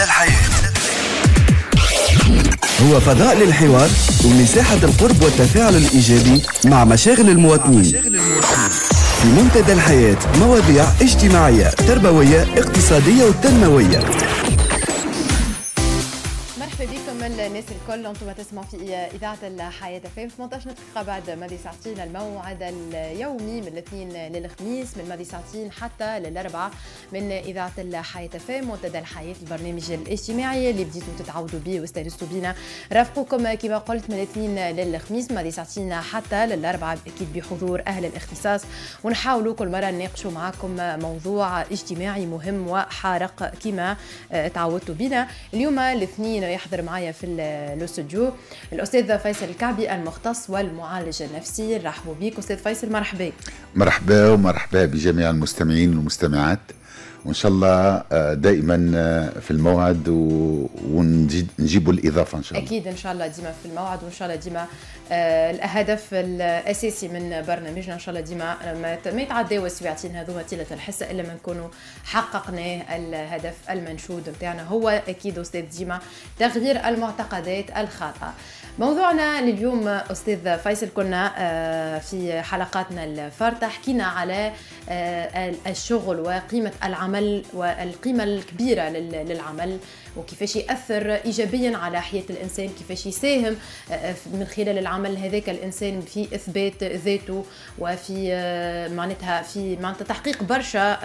منتدى الحياة. هو فضاء للحوار ومساحة القرب والتفاعل الإيجابي مع مشاغل المواطنين. في منتدى الحياة مواضيع اجتماعية تربوية اقتصادية وتنموية. الناس الكل أنتم تسمعوا في إذاعة الحياة فين 18 دقيقه بعد ماضي ساعتين الموعد اليومي من الاثنين للخميس من ماضي ساعتين حتى للأربعاء من إذاعة الحياة فين منتدى الحياة البرنامج الاجتماعي اللي بديتوا تتعودوا به واستانستوا بينا رافقكم كما قلت من الاثنين للخميس ماضي ساعتين حتى للأربعاء أكيد بحضور أهل الاختصاص. ونحاولوا كل مرة نناقشوا معكم موضوع اجتماعي مهم وحارق كما تعودتوا بنا اليوم الاثنين يحضر معايا في الاستوديو الأستاذ فيصل الكعبي المختص والمعالج النفسي رحبوا بك. أستاذ فيصل مرحبا. مرحبا ومرحبا بجميع المستمعين والمستمعات. وإن شاء الله آه، دائما آه، في الموعد ونجيبوا الإضافة إن شاء الله. أكيد إن شاء الله ديما في الموعد وإن شاء الله ديما آه، الهدف الأساسي من برنامجنا إن شاء الله ديما ما يتعداو الساعتين هذوما طيله الحصه إلا ما نكونوا حققنا الهدف المنشود نتاعنا هو أكيد أستاذ ديما تغيير المعتقدات الخاطئة. موضوعنا لليوم أستاذ فيصل كنا آه، في حلقاتنا الفارطه حكينا على آه، الشغل وقيمة العمل والقيمة الكبيرة للعمل وكيفاش يأثر ايجابيا على حياة الإنسان كيفاش يساهم آه، من خلال العمل هذاك الإنسان في إثبات ذاته وفي معناتها في معناتها تحقيق برشا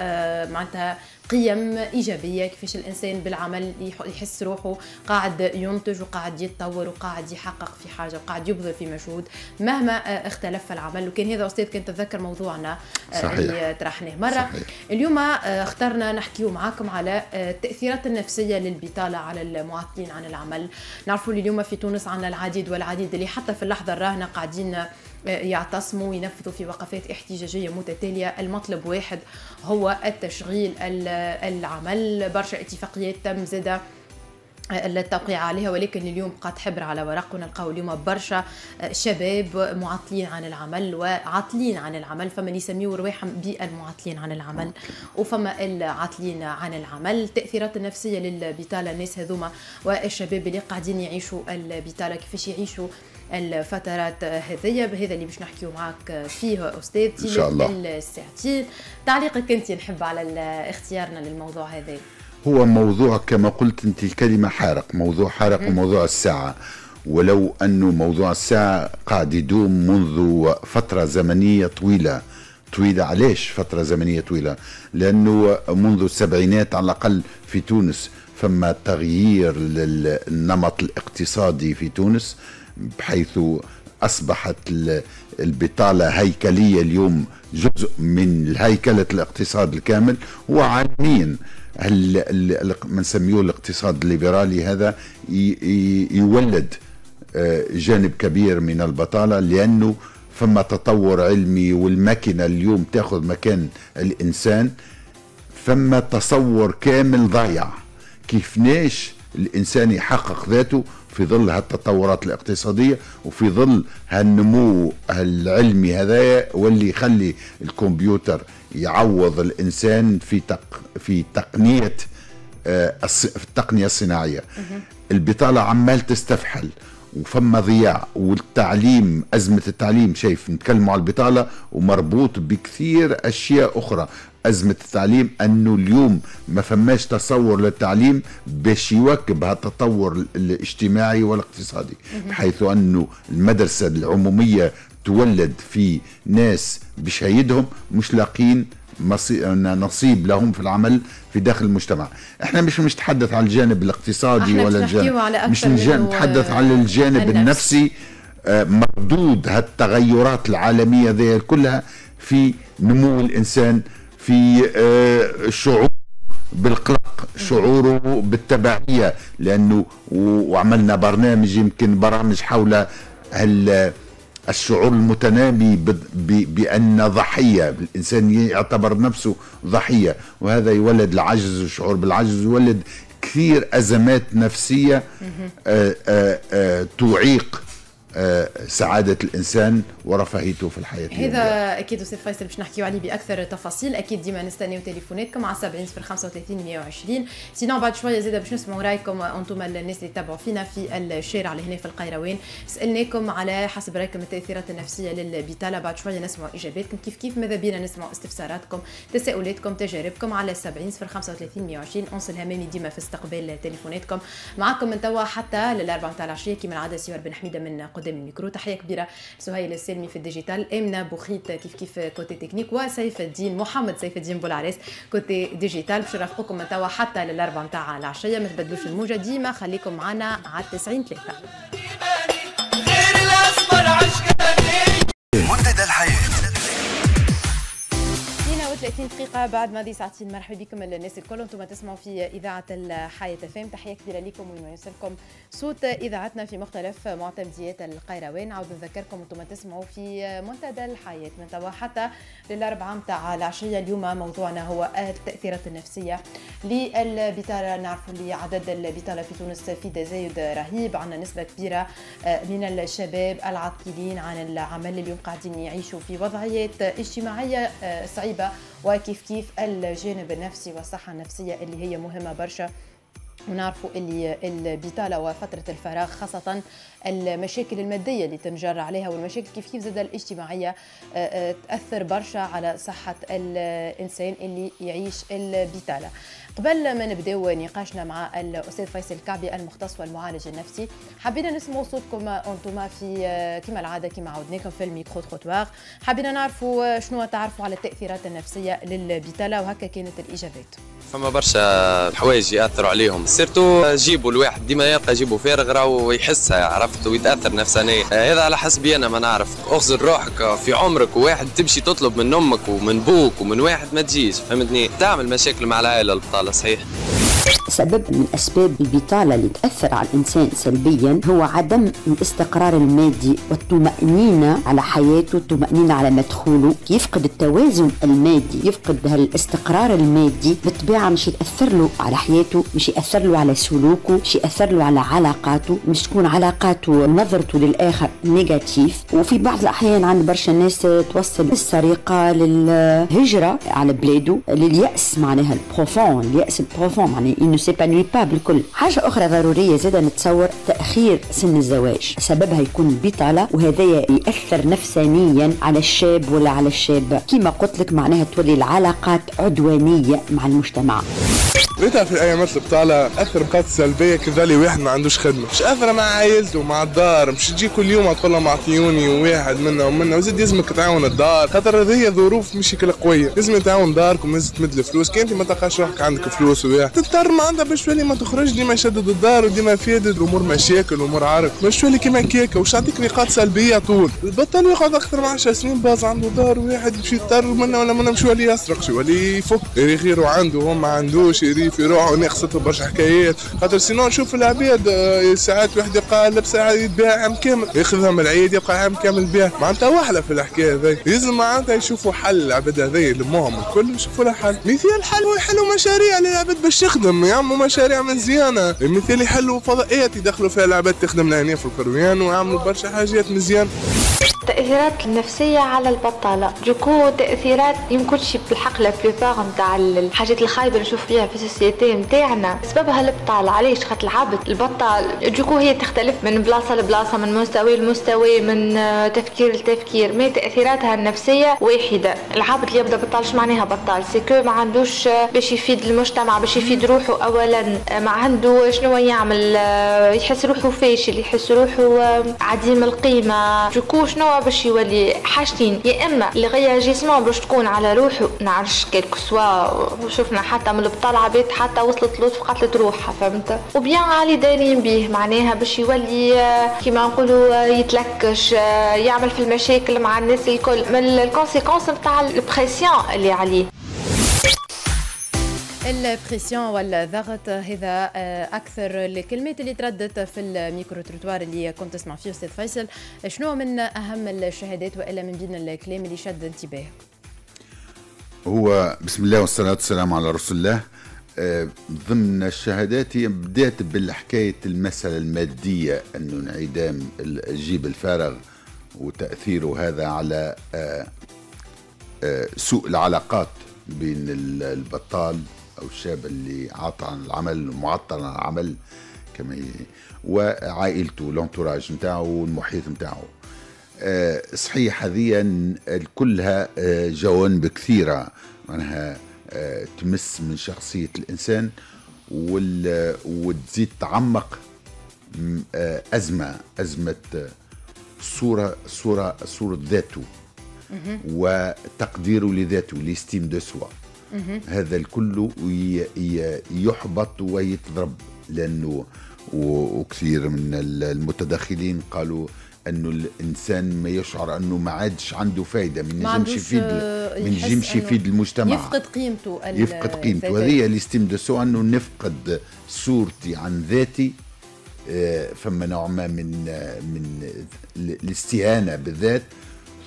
معناتها قيم إيجابية كيفاش الإنسان بالعمل يحس روحه قاعد ينتج وقاعد يتطور وقاعد يحقق في حاجة وقاعد يبذل في مجهود مهما آه، اختلف العمل وكان هذا أستاذ كان تتذكر موضوعنا آه، صحيح. اللي طرحناه مرة صحيح. اليوم آه، اخترنا نحكيو معاكم على التأثيرات النفسية للبطالة على المعطلين عن العمل نعرفوا اليوم في تونس عندنا العديد والعديد اللي حتى في اللحظة الراهنة قاعدين يعتصموا وينفذوا في وقفات احتجاجية متتالية. المطلب واحد هو التشغيل العمل. برشا اتفاقيات تم زادة التوقيع عليها ولكن اليوم بقات حبر على ورق. ونلقاو اليوم برشا شباب معطلين عن العمل وعاطلين عن العمل. فما اللي يسميو رواحهم بالمعطلين عن العمل. وفما العاطلين عن العمل. التاثيرات النفسيه للبطالة. الناس هذوما والشباب اللي قاعدين يعيشوا البطالة كيفاش يعيشوا. الفترات هذيا بهذا اللي باش نحكيو معك فيه أستاذ إن شاء الله. الساعتين تعليقك أنت نحب على اختيارنا للموضوع هذا. هو موضوع كما قلت أنت الكلمة حارق موضوع حارق وموضوع الساعة. ولو انه موضوع الساعة قاعد يدوم منذ فترة زمنية طويلة. طويلة علاش فترة زمنية طويلة؟ لأنه منذ السبعينات على الأقل في تونس فما تغيير للنمط الاقتصادي في تونس. بحيث أصبحت البطالة هيكلية اليوم جزء من هيكلة الاقتصاد الكامل. وعالميا ما نسميه الاقتصاد الليبرالي هذا يولد آه، جانب كبير من البطالة لأنه فما تطور علمي والماكينة اليوم تأخذ مكان الإنسان فما تصور كامل ضايع. كيفناش الإنسان يحقق ذاته في ظل هالتطورات الاقتصادية وفي ظل هالنمو العلمي هذايا واللي يخلي الكمبيوتر يعوض الإنسان في تق في تقنية آه، التقنية الصناعية. البطالة عمال تستفحل. وفما ضياع والتعليم أزمة التعليم شايف نتكلموا على البطالة ومربوط بكثير أشياء أخرى. أزمة التعليم أنه اليوم ما فماش تصور للتعليم باش يواكب هالتطور الاجتماعي والاقتصادي بحيث أنه المدرسة العمومية تولد في ناس بشهيدهم مش لاقين نصيب لهم في العمل في داخل المجتمع إحنا مش نتحدث على الجانب الاقتصادي ولا الجانب على مش نتحدث على الجانب النفس. النفسي آه، مردود هالتغيرات العالمية ذي كلها في نمو الإنسان في آه، شعور بالقلق شعوره بالتبعية لأنه وعملنا برنامج يمكن برامج حول هال الشعور المتنامي بأن ضحية الإنسان يعتبر نفسه ضحية وهذا يولد العجز والشعور بالعجز يولد كثير أزمات نفسية آآ آآ آآ تعيق سعادة الإنسان. ورفاهيته في الحياة هذا أكيد أستاذ فيصل باش نحكيو عليه بأكثر تفاصيل أكيد ديما نستناو تليفوناتكم على 70 35 120 سينو بعد شوية زيادة باش نسمعوا رأيكم أنتم الناس اللي تتابعوا فينا في الشارع اللي هنا في القيروان. سألناكم على حسب رأيكم التأثيرات النفسية للبطالة بعد شوية نسمعوا إجاباتكم. كيف كيف؟ ماذا بينا نسمعوا استفساراتكم تساؤلاتكم تجاربكم على 70 35 120 أنس الهمامي ديما في استقبال تليفوناتكم. معكم من توا حتى للأربعة متاع العشية كيما العادة سيور بن حميدة من قدام الميكرو. تحية كبيرة سهيل السلمي في ال digital امنه بوخيت كيف كيف côté technique وسيف الدين محمد سيف الدين بولعريس côté digital. باش نرافقكم توا حتى للاربع نتاع العشية ما تبدلوش الموجة ديما خليكم معنا على 90 3 غير عشقاني 30 دقيقة بعد ما دي ساعتين. مرحبا بكم الناس الكل. أنتم تسمعوا في إذاعة الحياة فهم تحية كبيرة لكم وين يوصلكم. صوت إذاعتنا في مختلف معتمديات القيروان. عاود نذكركم أنتم تسمعوا في منتدى الحياة من توا حتى للأربعة متاع العشية. اليوم موضوعنا هو التأثيرات النفسية للبطالة. نعرفوا اللي عدد البطالة في تونس في تزايد رهيب. عندنا نسبة كبيرة من الشباب العاطلين عن العمل اليوم قاعدين يعيشوا في وضعيات اجتماعية صعيبة. وكيف كيف الجانب النفسي والصحة النفسية اللي هي مهمة برشا. ونعرفوا اللي البطالة وفترة الفراغ خاصة المشاكل المادية اللي تنجر عليها والمشاكل كيف كيف زاد الاجتماعية آه، آه، تأثر برشا على صحة الإنسان اللي يعيش البطالة. قبل ما نبداو نقاشنا مع الأستاذ فيصل الكعبي المختص والمعالج النفسي حبينا نسمعوا صوتكم أنتم في كما العادة كما عودناكم في ال micro-trottoir حبينا نعرفوا شنو تعرفوا على التأثيرات النفسية للبطالة وهكا كانت الإجابات. فما برشا حوايج يأثروا عليهم. surtout جيبوا الواحد ديما يلقى جيبوا فارغ راهو يحسها عرفت؟ ويتأثر نفسانيا هذا على حسبي أنا ما نعرف. اخزر روحك في عمرك وواحد تمشي تطلب من أمك ومن بوك ومن واحد ما تجيش فهمتني؟ تعمل مشاكل مع العائلة البطالة صحيح. سبب من أسباب البطالة اللي تأثر على الإنسان سلبيا هو عدم الاستقرار المادي والطمأنينة على حياته الطمأنينة على مدخوله يفقد التوازن المادي يفقد هالاستقرار المادي بالطبيعة مش يتأثر له على حياته مش يأثر له على سلوكه مش يأثر له على علاقاته مش تكون علاقاته نظرته للآخر نيجاتيف. وفي بعض الأحيان عند برشا ناس توصل السرقة للهجرة على بلاده لليأس معناها ال profond اليأس ال profond معناها انه سيبانوي با بالكل حاجة أخرى ضرورية زادة نتصور تأخير سن الزواج. سببها يكون البطالة وهذا يأثر نفسانيا على الشاب ولا على الشابه كما قلت لك معناها تولي العلاقات عدوانية مع المجتمع. ريتها في الايامات البطالة أثر نقاط سلبية كذلك واحد ما عندوش خدمة. مش أثر مع عائلته مع الدار. مش تجي كل يوم تقول لهم أعطيوني واحد منا ومنا وزيد لازمك تعاون الدار. خاطر هذه ظروف مش كل قوية. لازم تعاون داركم لازم تمد الفلوس. كي أنت ما تلقاش روحك عندك فلوس ويا تضطر ما عندها باش تولي ما تخرج ديما يشدد الدار وديما فيدد الأمور مشاكل وامور عارف. باش تولي كيما كيكه وش تعطيك نقاط سلبية طول. البطل يقعد أكثر من 10 سنين باز عنده دار واحد يمشي يضطر منا ولا منا مش يولي يسرق شو يولي يفك. غيره عنده هو ما عندوش يريف يروح ونقصته برشا حكايات. خاطر سينو نشوف العباد آه، ساعات واحد يبقى لبسه يتباع عام كامل. ياخذها من العيد يبقى عام كامل بها معناتها وحله في الحكاية هذي. لازم معناتها يشوفوا حل العباد هذي لمهم الكل يشوفوا لها حل. مثال حل ويحلوا مشاريع للعباد باش يعملوا مشاريع مزيانه مثال يحلوا فضائيات يدخلوا فيها العباد تخدم لهنا في القيروان ويعملوا برشا حاجات مزيان التأثيرات النفسية على البطالة. جوكو تأثيرات يمكنش بالحق la plupart نتاع الحاجات الخايبة اللي نشوف فيها في ال société نتاعنا سببها البطالة. علاش؟ خاطر العبد البطال. جوكو هي تختلف من بلاصة لبلاصة من مستوى لمستوى من آه، تفكير لتفكير. ما تأثيراتها النفسية؟ واحدة. العبد اللي يبدا بطال شو معناها بطال؟ سيكو ما عندوش آه، باش يفيد المجتمع باش يفيد روحه. أولا آه، ما عنده شنو يعمل؟ يحس روحه فاشل يحس روحه عديم القيمة. جوكو شنو باش يولي حاجتين. يا إما جسمه باش تكون على روحه نعرفش كيلكو سوا شفنا حتى من البطال عبيد حتى وصلت لطف قتلت روحها فهمت؟ وبيان علي دايرين به معناها باش يولي كيما نقولوا يتلكش يعمل في المشاكل مع الناس الكل. من الكونسيكونس نتاع البريسيون اللي عليه. ال pression والضغط هذا آه، أكثر الكلمات اللي تردت في ال micro-trottoir اللي كنت تسمع فيه أستاذ فيصل. شنو من أهم الشهادات وإلا من بين الكلام اللي شد انتباه هو بسم الله والصلاة والسلام على رسول الله. آه، ضمن الشهادات بدأت بالحكاية المسألة المادية أنه انعدام الجيب الفارغ وتأثيره هذا على آه، سوء العلاقات بين البطال أو الشاب اللي عاطل عن العمل معطل عن العمل كما وعائلته الانتوراج نتاعو والمحيط نتاعو. صحيح هذه كلها جوانب كثيرة. معناها تمس من شخصية الإنسان وتزيد تعمق آه، أزمة أزمة صورة صورة صورة ذاته وتقديره لذاته l'estime de soi. هذا الكل يحبط ويتضرب لأنه وكثير من المتدخلين قالوا انه الإنسان ما يشعر أنه ما عادش عنده فايدة من نجمش يفيد من نجمش يفيد المجتمع. يفقد قيمته يفقد قيمته. هذه ال estime de soi أنه نفقد صورتي عن ذاتي آه، فما نوع ما من من الاستهانة بالذات.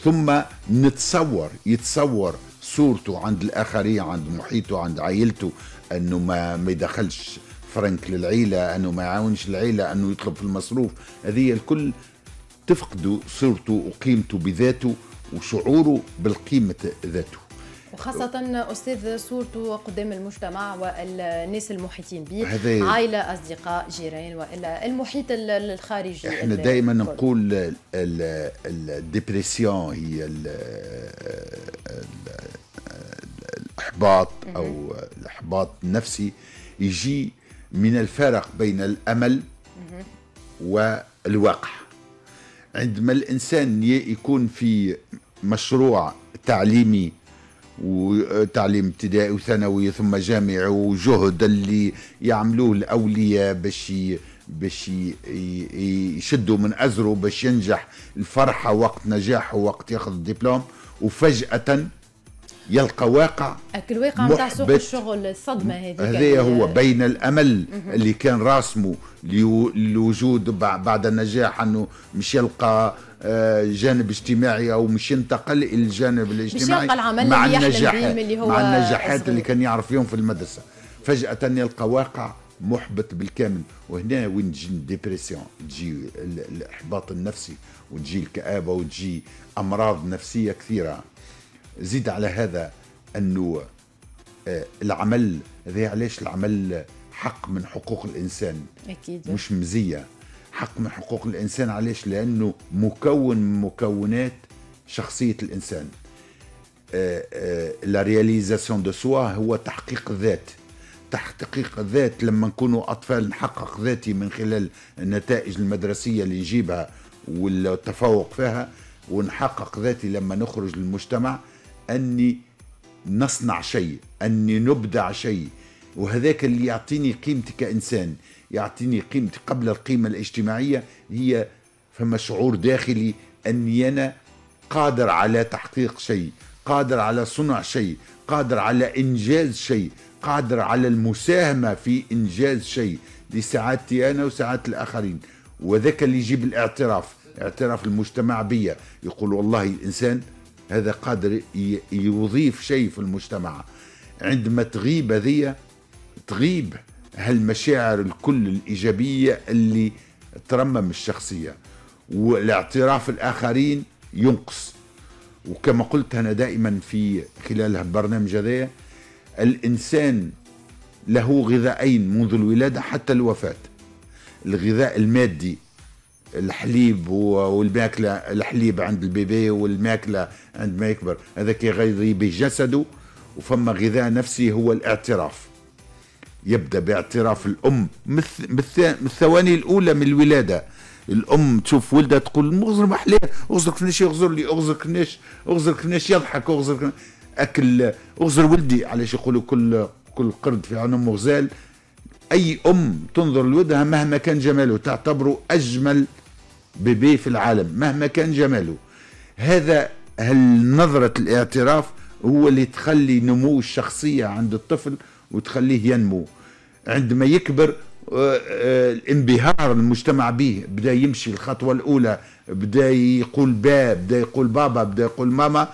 ثم نتصور يتصور صورته عند الآخرين عند محيطه عند عائلته أنه ما ما يدخلش فرنك للعيلة أنه ما يعاونش العيلة أنه يطلب في المصروف. هذه الكل تفقدوا صورته وقيمته بذاته وشعوره بالقيمة ذاته. وخاصة أستاذ صورته قدام المجتمع والناس المحيطين به عائلة أصدقاء جيران وإلا المحيط الخارجي إحنا دائما نقول الديبرسيون هي الإحباط أو الإحباط النفسي يجي من الفارق بين الأمل والواقع عندما الإنسان يكون في مشروع تعليمي وتعليم ابتدائي وثانوي ثم جامعي وجهد اللي يعملوه الأولياء باش باش يشدوا من ازره باش ينجح الفرحة وقت نجاحه وقت ياخذ الدبلوم. وفجأة يلقى واقع الواقع نتاع سوق الشغل الصدمة هذه هذا هو بين الأمل اللي كان راسمه لوجود بعد النجاح إنه مش يلقى آه، جانب اجتماعي أو مش ينتقل إلى الجانب الاجتماعي مش يلقى العمل مع النجاحات اللي هو مع النجاحات اللي كان يعرف فيهم في المدرسة. فجأة يلقى واقع محبط بالكامل. وهنا وين تجي الديبرسيون تجي الإحباط النفسي وتجي الكآبة وتجي أمراض نفسية كثيرة. زيد على هذا أنه آه، العمل هذا علاش العمل حق من حقوق الإنسان أكيد. مش مزية. حق من حقوق الإنسان علاش؟ لأنه مكون من مكونات شخصية الإنسان. la réalisation de soi هو تحقيق الذات تحقيق الذات لما نكونوا أطفال نحقق ذاتي من خلال النتائج المدرسية اللي نجيبها والتفوق فيها ونحقق ذاتي لما نخرج للمجتمع أني نصنع شيء أني نبدع شيء. وهذاك اللي يعطيني قيمتي كانسان يعطيني قيمتي قبل القيمة الاجتماعية هي فما شعور داخلي أني أنا قادر على تحقيق شيء قادر على صنع شيء قادر على إنجاز شيء قادر على المساهمة في إنجاز شيء لسعادتي أنا وسعادة الآخرين. وذاك اللي يجيب الاعتراف اعتراف المجتمع بيا. يقول والله الانسان هذا قادر يضيف شيء في المجتمع. عندما تغيب هذه تغيب هالمشاعر الكل الإيجابية اللي ترمم الشخصية والاعتراف الآخرين ينقص. وكما قلت أنا دائما في خلال البرنامج هذا الإنسان له غذائين منذ الولادة حتى الوفاة. الغذاء المادي الحليب والماكلة الحليب عند البيبي والماكلة عندما يكبر. هذاك يغذي به جسده وفما غذاء نفسي هو الاعتراف. يبدأ باعتراف الأم. مثل الثواني الأولى من الولادة. الأم تشوف ولدها تقول اغزر محلاه اغزر كناش يغزر لي اغزر كناش اغزر كناش يضحك اغزر أكل أغزر ولدي. علاش يقولوا كل كل قرد في عن امه غزال أي أم تنظر لولدها مهما كان جماله تعتبره أجمل بيبي في العالم مهما كان جماله. هذا هالنظرة الاعتراف هو اللي تخلي نمو الشخصية عند الطفل وتخليه ينمو؟ عندما يكبر آه، آه، الانبهار المجتمع به بدا يمشي الخطوة الأولى بدا يقول با بدا يقول بابا بدا يقول ماما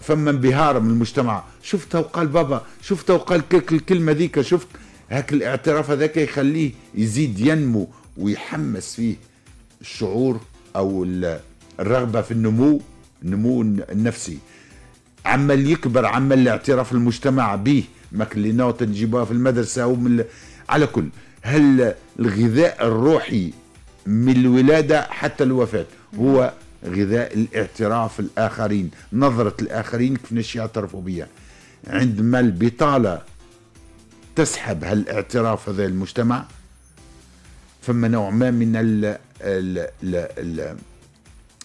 فما انبهار من المجتمع. شفته وقال بابا شفته وقال الكلمة ذيك شفت هاك الاعتراف هذاك يخليه يزيد ينمو ويحمس فيه. الشعور أو الرغبة في النمو النمو النفسي. عمال يكبر عمال الاعتراف المجتمع به. ما اللي نوت في المدرسة ومن على كل. هل الغذاء الروحي من الولادة حتى الوفاة هو غذاء الاعتراف الآخرين نظرة الآخرين كيفاش يعترفوا بها عندما البطالة تسحب هالإعتراف هذا المجتمع فما نوع ما من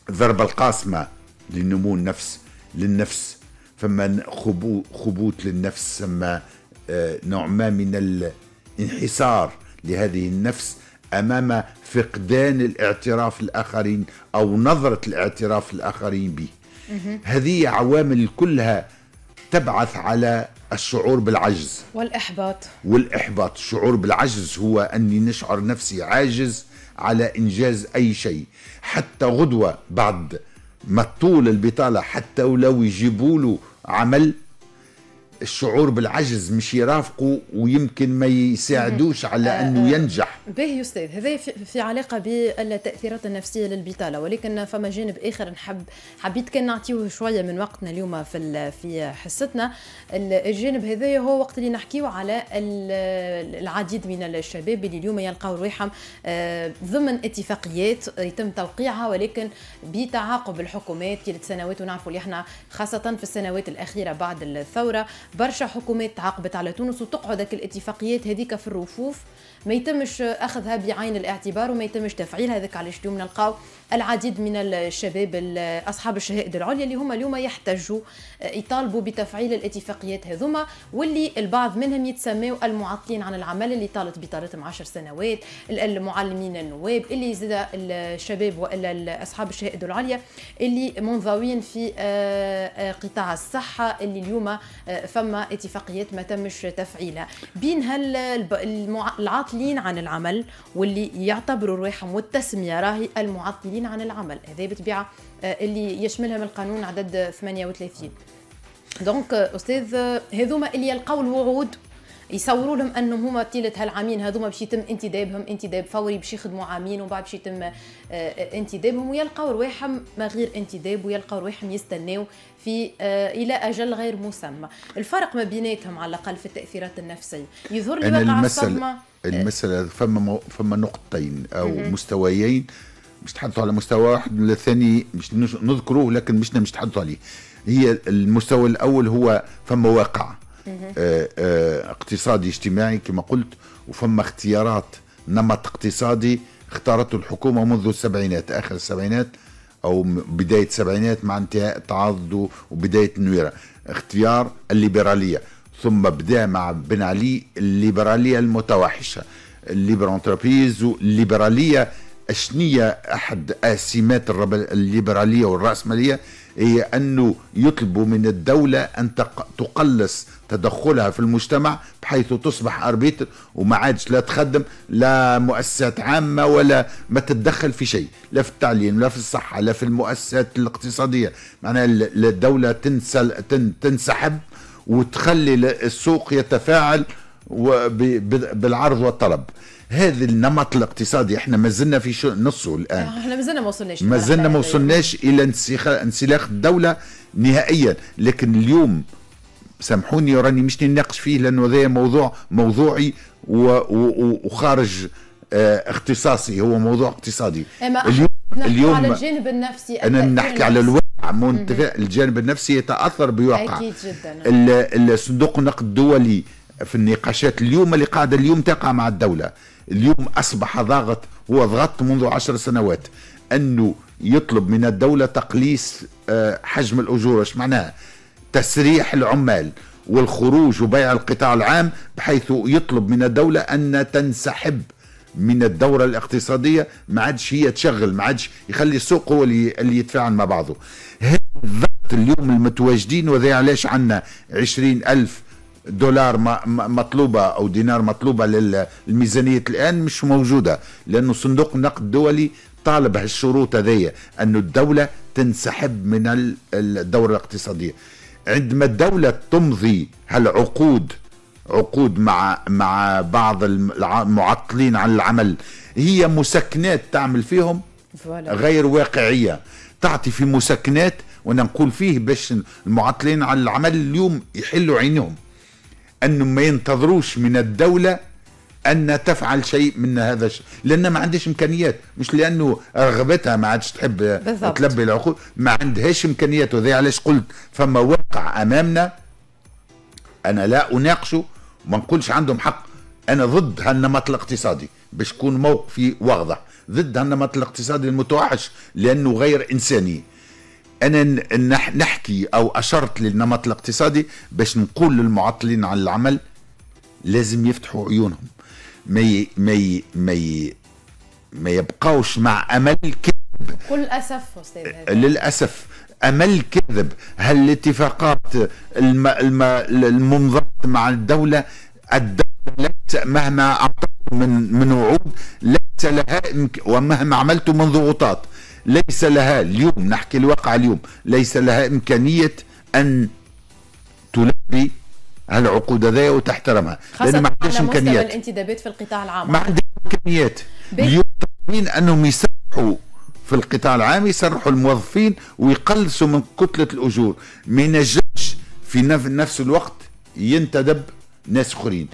الضربة القاسمة لنمو النفس للنفس. فما خبوت للنفس ثم آه، نوع ما من الانحسار لهذه النفس أمام فقدان الاعتراف الآخرين أو نظرة الاعتراف الآخرين به. هذه عوامل كلها تبعث على الشعور بالعجز. والإحباط. والإحباط الشعور بالعجز هو أني نشعر نفسي عاجز على إنجاز أي شيء. حتى غدوة بعد ما طول البطالة حتى ولو يجيبوا له عمل الشعور بالعجز مش يرافقه ويمكن ما يساعدوش على آه، أنه آه، ينجح. باهي أستاذ هذا في علاقة بالتأثيرات النفسية للبطالة ولكن فما جانب آخر نحب حبيت كان نعطيه شوية من وقتنا اليوم في في حصتنا. الجانب هذا هو وقت اللي نحكيه على العديد من الشباب اللي اليوم يلقاو رواحهم آه، ضمن اتفاقيات يتم توقيعها ولكن بتعاقب الحكومات كانت سنوات ونعرفوا اللي إحنا خاصة في السنوات الأخيرة بعد الثورة. برشا حكومات تعاقبت على تونس وتقعد الاتفاقيات هذيك في الرفوف. ما يتمش أخذها بعين الاعتبار وما يتمش تفعيلها هذاك علاش اليوم نلقاو العديد من الشباب اصحاب الشهائد العليا اللي هما اليوم يحتجوا آه، يطالبوا بتفعيل الاتفاقيات هذوما واللي البعض منهم يتسموا المعطلين عن العمل اللي طالت بطالتهم 10 سنوات المعلمين النواب اللي زاد الشباب والا اصحاب الشهائد العليا اللي منضوين في آه، آه، قطاع الصحة اللي اليوم فما اتفاقيات ما تمش تفعيلها. بين هال العاطلين عن العمل واللي يعتبروا رواحهم والتسمية راهي المعطلين عن العمل. هذا بطبيعة آه، اللي يشملهم القانون عدد 38 donc آه، أستاذ آه، هذوما اللي يلقاو الوعود يصوروا لهم أنهم هما طيله هالعامين هذوما باش يتم انتدابهم انتداب فوري باش يخدموا عامين ومن بعد باش يتم انتدابهم ويلقاو رواحهم ما غير انتداب ويلقاو رواحهم يستناو في إلى أجل غير مسمى. الفرق ما بيناتهم على الأقل في التأثيرات النفسية. يظهر لي بقى الصدمه المسألة فما فما نقطتين أو مستويين مش تحدثوا على مستوى واحد الثاني مش نذكره لكن مش مش تحدثوا عليه. هي المستوى الأول هو فما واقع. آه آه اقتصادي اجتماعي كما قلت وفما اختيارات. نمط اقتصادي اختارته الحكومة منذ السبعينات آخر السبعينات أو بداية السبعينات مع انتهاء التعاضد وبداية النويرة اختيار الليبرالية. ثم بدأ مع بن علي الليبرالية المتوحشة. ال libre entreprise والليبراليه أشنية أحد آسمات الليبرالية والرأسمالية هي أنه يطلبوا من الدولة أن تقلص تدخلها في المجتمع بحيث تصبح arbitre وما عادش لا تخدم لا مؤسسات عامة ولا ما تتدخل في شيء لا في التعليم لا في الصحة لا في المؤسسات الاقتصادية. معناها الدولة تنسحب وتخلي السوق يتفاعل بالعرض والطلب. هذا النمط الاقتصادي. إحنا ما زلنا في نصه الآن. إحنا ما زلنا ما وصلناش ما زلنا ما وصلناش إلى انسلاخ الدولة نهائيا. لكن اليوم سامحوني راني مش نناقش فيه لأنه هذا موضوع موضوعي وخارج آه اختصاصي. هو موضوع اقتصادي. اليوم اليوم على الجانب النفسي أنا نحكي على الوقت منتفع الجانب النفسي يتأثر بواقع. أكيد جدا. الصندوق النقد الدولي في النقاشات اليوم اللي قاعدة اليوم تقع مع الدولة. اليوم أصبح ضاغط هو ضغط منذ عشر سنوات أنه يطلب من الدولة تقليص آه، حجم الأجور. إيش معناها؟ تسريح العمال والخروج وبيع القطاع العام بحيث يطلب من الدولة أن تنسحب من الدورة الاقتصادية ما عادش هي تشغل ما عادش يخلي السوق هو اللي, اللي يتفاعل مع بعضه. الضغط اليوم المتواجدين وذي علاش عندنا عشرين ألف دولار مطلوبة أو دينار مطلوبة للميزانية الآن مش موجودة لأنه صندوق النقد الدولي طالب هالشروط هذية أن الدولة تنسحب من الدورة الاقتصادية. عندما الدولة تمضي هالعقود عقود مع مع بعض المعطلين عن العمل هي مسكنات تعمل فيهم. غير واقعية. تعطي في مسكنات وأنا نقول فيه باش المعطلين عن العمل اليوم يحلوا عينهم انهم ما ينتظروش من الدولة أن تفعل شيء من هذا الشيء. لأن ما عندهاش إمكانيات. مش لأنه رغبتها ما عادش تحب بالضبط. تلبي العقول. ما عندهاش إمكانيات. وذي علاش قلت؟ فما واقع أمامنا. أنا لا أناقشه. ما نقولش عندهم حق. أنا ضد هالنمط الاقتصادي. باش يكون موقفي واضح. ضد هالنمط الاقتصادي المتوحش. لأنه غير إنساني. أنا نحكي أو أشرت للنمط الاقتصادي باش نقول للمعطلين عن العمل لازم يفتحوا عيونهم. ما ي... ما ي... ما ي... ما يبقاوش مع أمل كذب كل أسف أستاذ للأسف أمل كذب هالاتفاقات الم... الم... الممضاه مع الدولة الدولة مهما اعطت من من وعود ليس لها ومهما عملت من ضغوطات ليس لها اليوم نحكي الواقع اليوم ليس لها إمكانية أن تلبي هالعقود هذيا وتحترمها. لأن ما عندهاش إمكانيات. الانتدابات في القطاع العام. ما عندهاش إمكانيات. اليوم طالبين أنهم يسرحوا في القطاع العام يسرحوا الموظفين ويقلصوا من كتلة الأجور. ما ينجمش في نفس الوقت ينتدب ناس أخرين.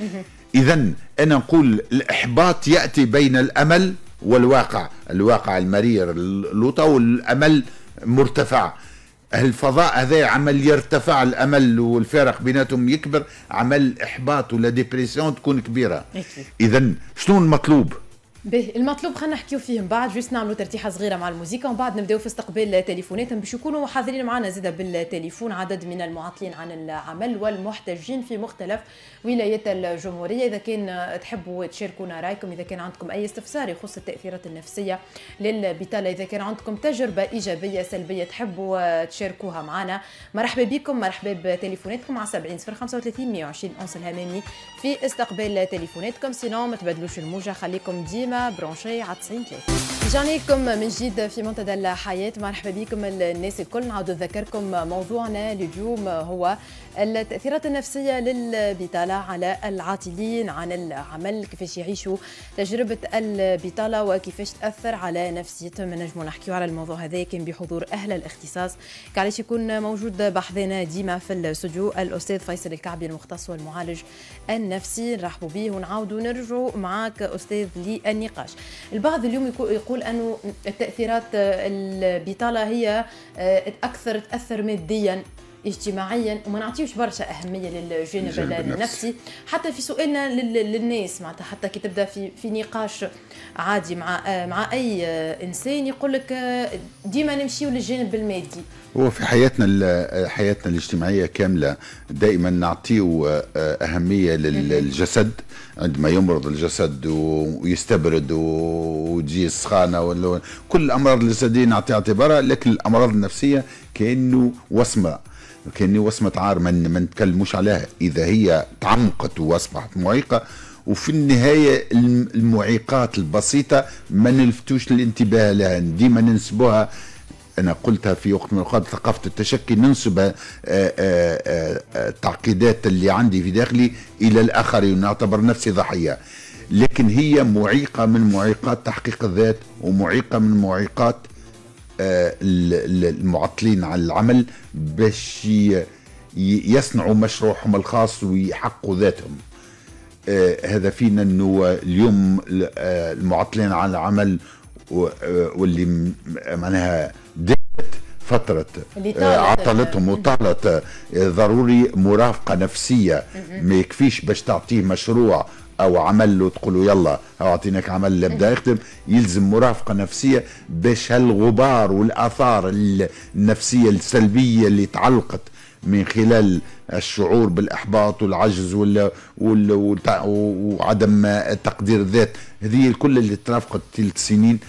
اذا أنا نقول الإحباط يأتي بين الأمل والواقع الواقع المرير اللوطة والأمل مرتفع. الفضاء هذا عمل يرتفع الأمل والفارق بيناتهم يكبر عمل إحباط ولا dépression تكون كبيرة. اذا شنو المطلوب؟ باهي المطلوب خلينا نحكيو فيه من بعد. juste نعملوا ترتيحة صغيرة مع الموسيقى ومن بعد نبداو في استقبال تليفوناتهم باش يكونوا حاضرين معنا زاده بالتليفون عدد من المعطلين عن العمل والمحتجين في مختلف ولايات الجمهورية. إذا كان تحبوا تشاركونا رأيكم إذا كان عندكم أي استفسار يخص التأثيرات النفسية للبطالة إذا كان عندكم تجربة إيجابية سلبية تحبوا تشاركوها معنا مرحبا بكم مرحبا بتليفوناتكم على 70 035 120 أنس الهمامي في استقبال تليفوناتكم. سينو ما تبدلوش الموجة خليكم ديما برونشي على 90 رجعناكم من جديد في منتدى الحياة. مرحبا بكم الناس الكل. نعود نذكركم موضوعنا اليوم هو التأثيرات النفسية للبطالة على العاطلين عن العمل. كيفاش يعيشوا تجربة البطالة وكيفاش تأثر على نفسيتهم. نجموا نحكيو على الموضوع هذا. كان بحضور أهل الاختصاص. كعلاش يكون موجود بحذنا ديما في الاستوديو الأستاذ فيصل الكعبي المختص والمعالج النفسي. نرحبوا به ونعاودوا نرجعوا معك أستاذ للنقاش. البعض اليوم يقول أنه التأثيرات البطالة هي أكثر تأثر ماديا. اجتماعيا وما نعطيوش برشا أهمية للجانب النفسي. حتى في سؤالنا للناس معناتها حتى كي تبدأ في في نقاش عادي مع مع أي إنسان يقول لك ديما نمشيو للجانب المادي. هو في حياتنا حياتنا الاجتماعية كاملة دائما نعطيو أهمية للجسد. عندما يمرض الجسد ويستبرد وتجي السخانة كل الأمراض الجسدية نعطي اعتبارها لكن الأمراض النفسية كأنه وصمه كانه وصمه عار ما نتكلموش عليها. إذا هي تعمقت وأصبحت معيقة وفي النهاية المعيقات البسيطة ما نلفتوش الانتباه لها. ديما ننسبوها. أنا قلتها في وقت من الأوقات ثقافة التشكي ننسب التعقيدات اللي عندي في داخلي إلى الآخرين نعتبر نفسي ضحية. لكن هي معيقة من معيقات تحقيق الذات ومعيقة من معيقات المعطلين عن العمل باش يصنعوا مشروعهم الخاص ويحققوا ذاتهم. هذا فينا إنه اليوم المعطلين عن العمل واللي معناها دامت فترة عطلتهم وطالت ضروري مرافقة نفسية. ما يكفيش باش تعطيه مشروع أو عمل له تقول له يلا أعطيناك عمل يبدا يخدم يلزم مرافقة نفسية باش هالغبار والآثار النفسية السلبية اللي تعلقت من خلال الشعور بالإحباط والعجز وال... وال... وعدم تقدير الذات. هذه الكل اللي ترافقت ثلاث سنين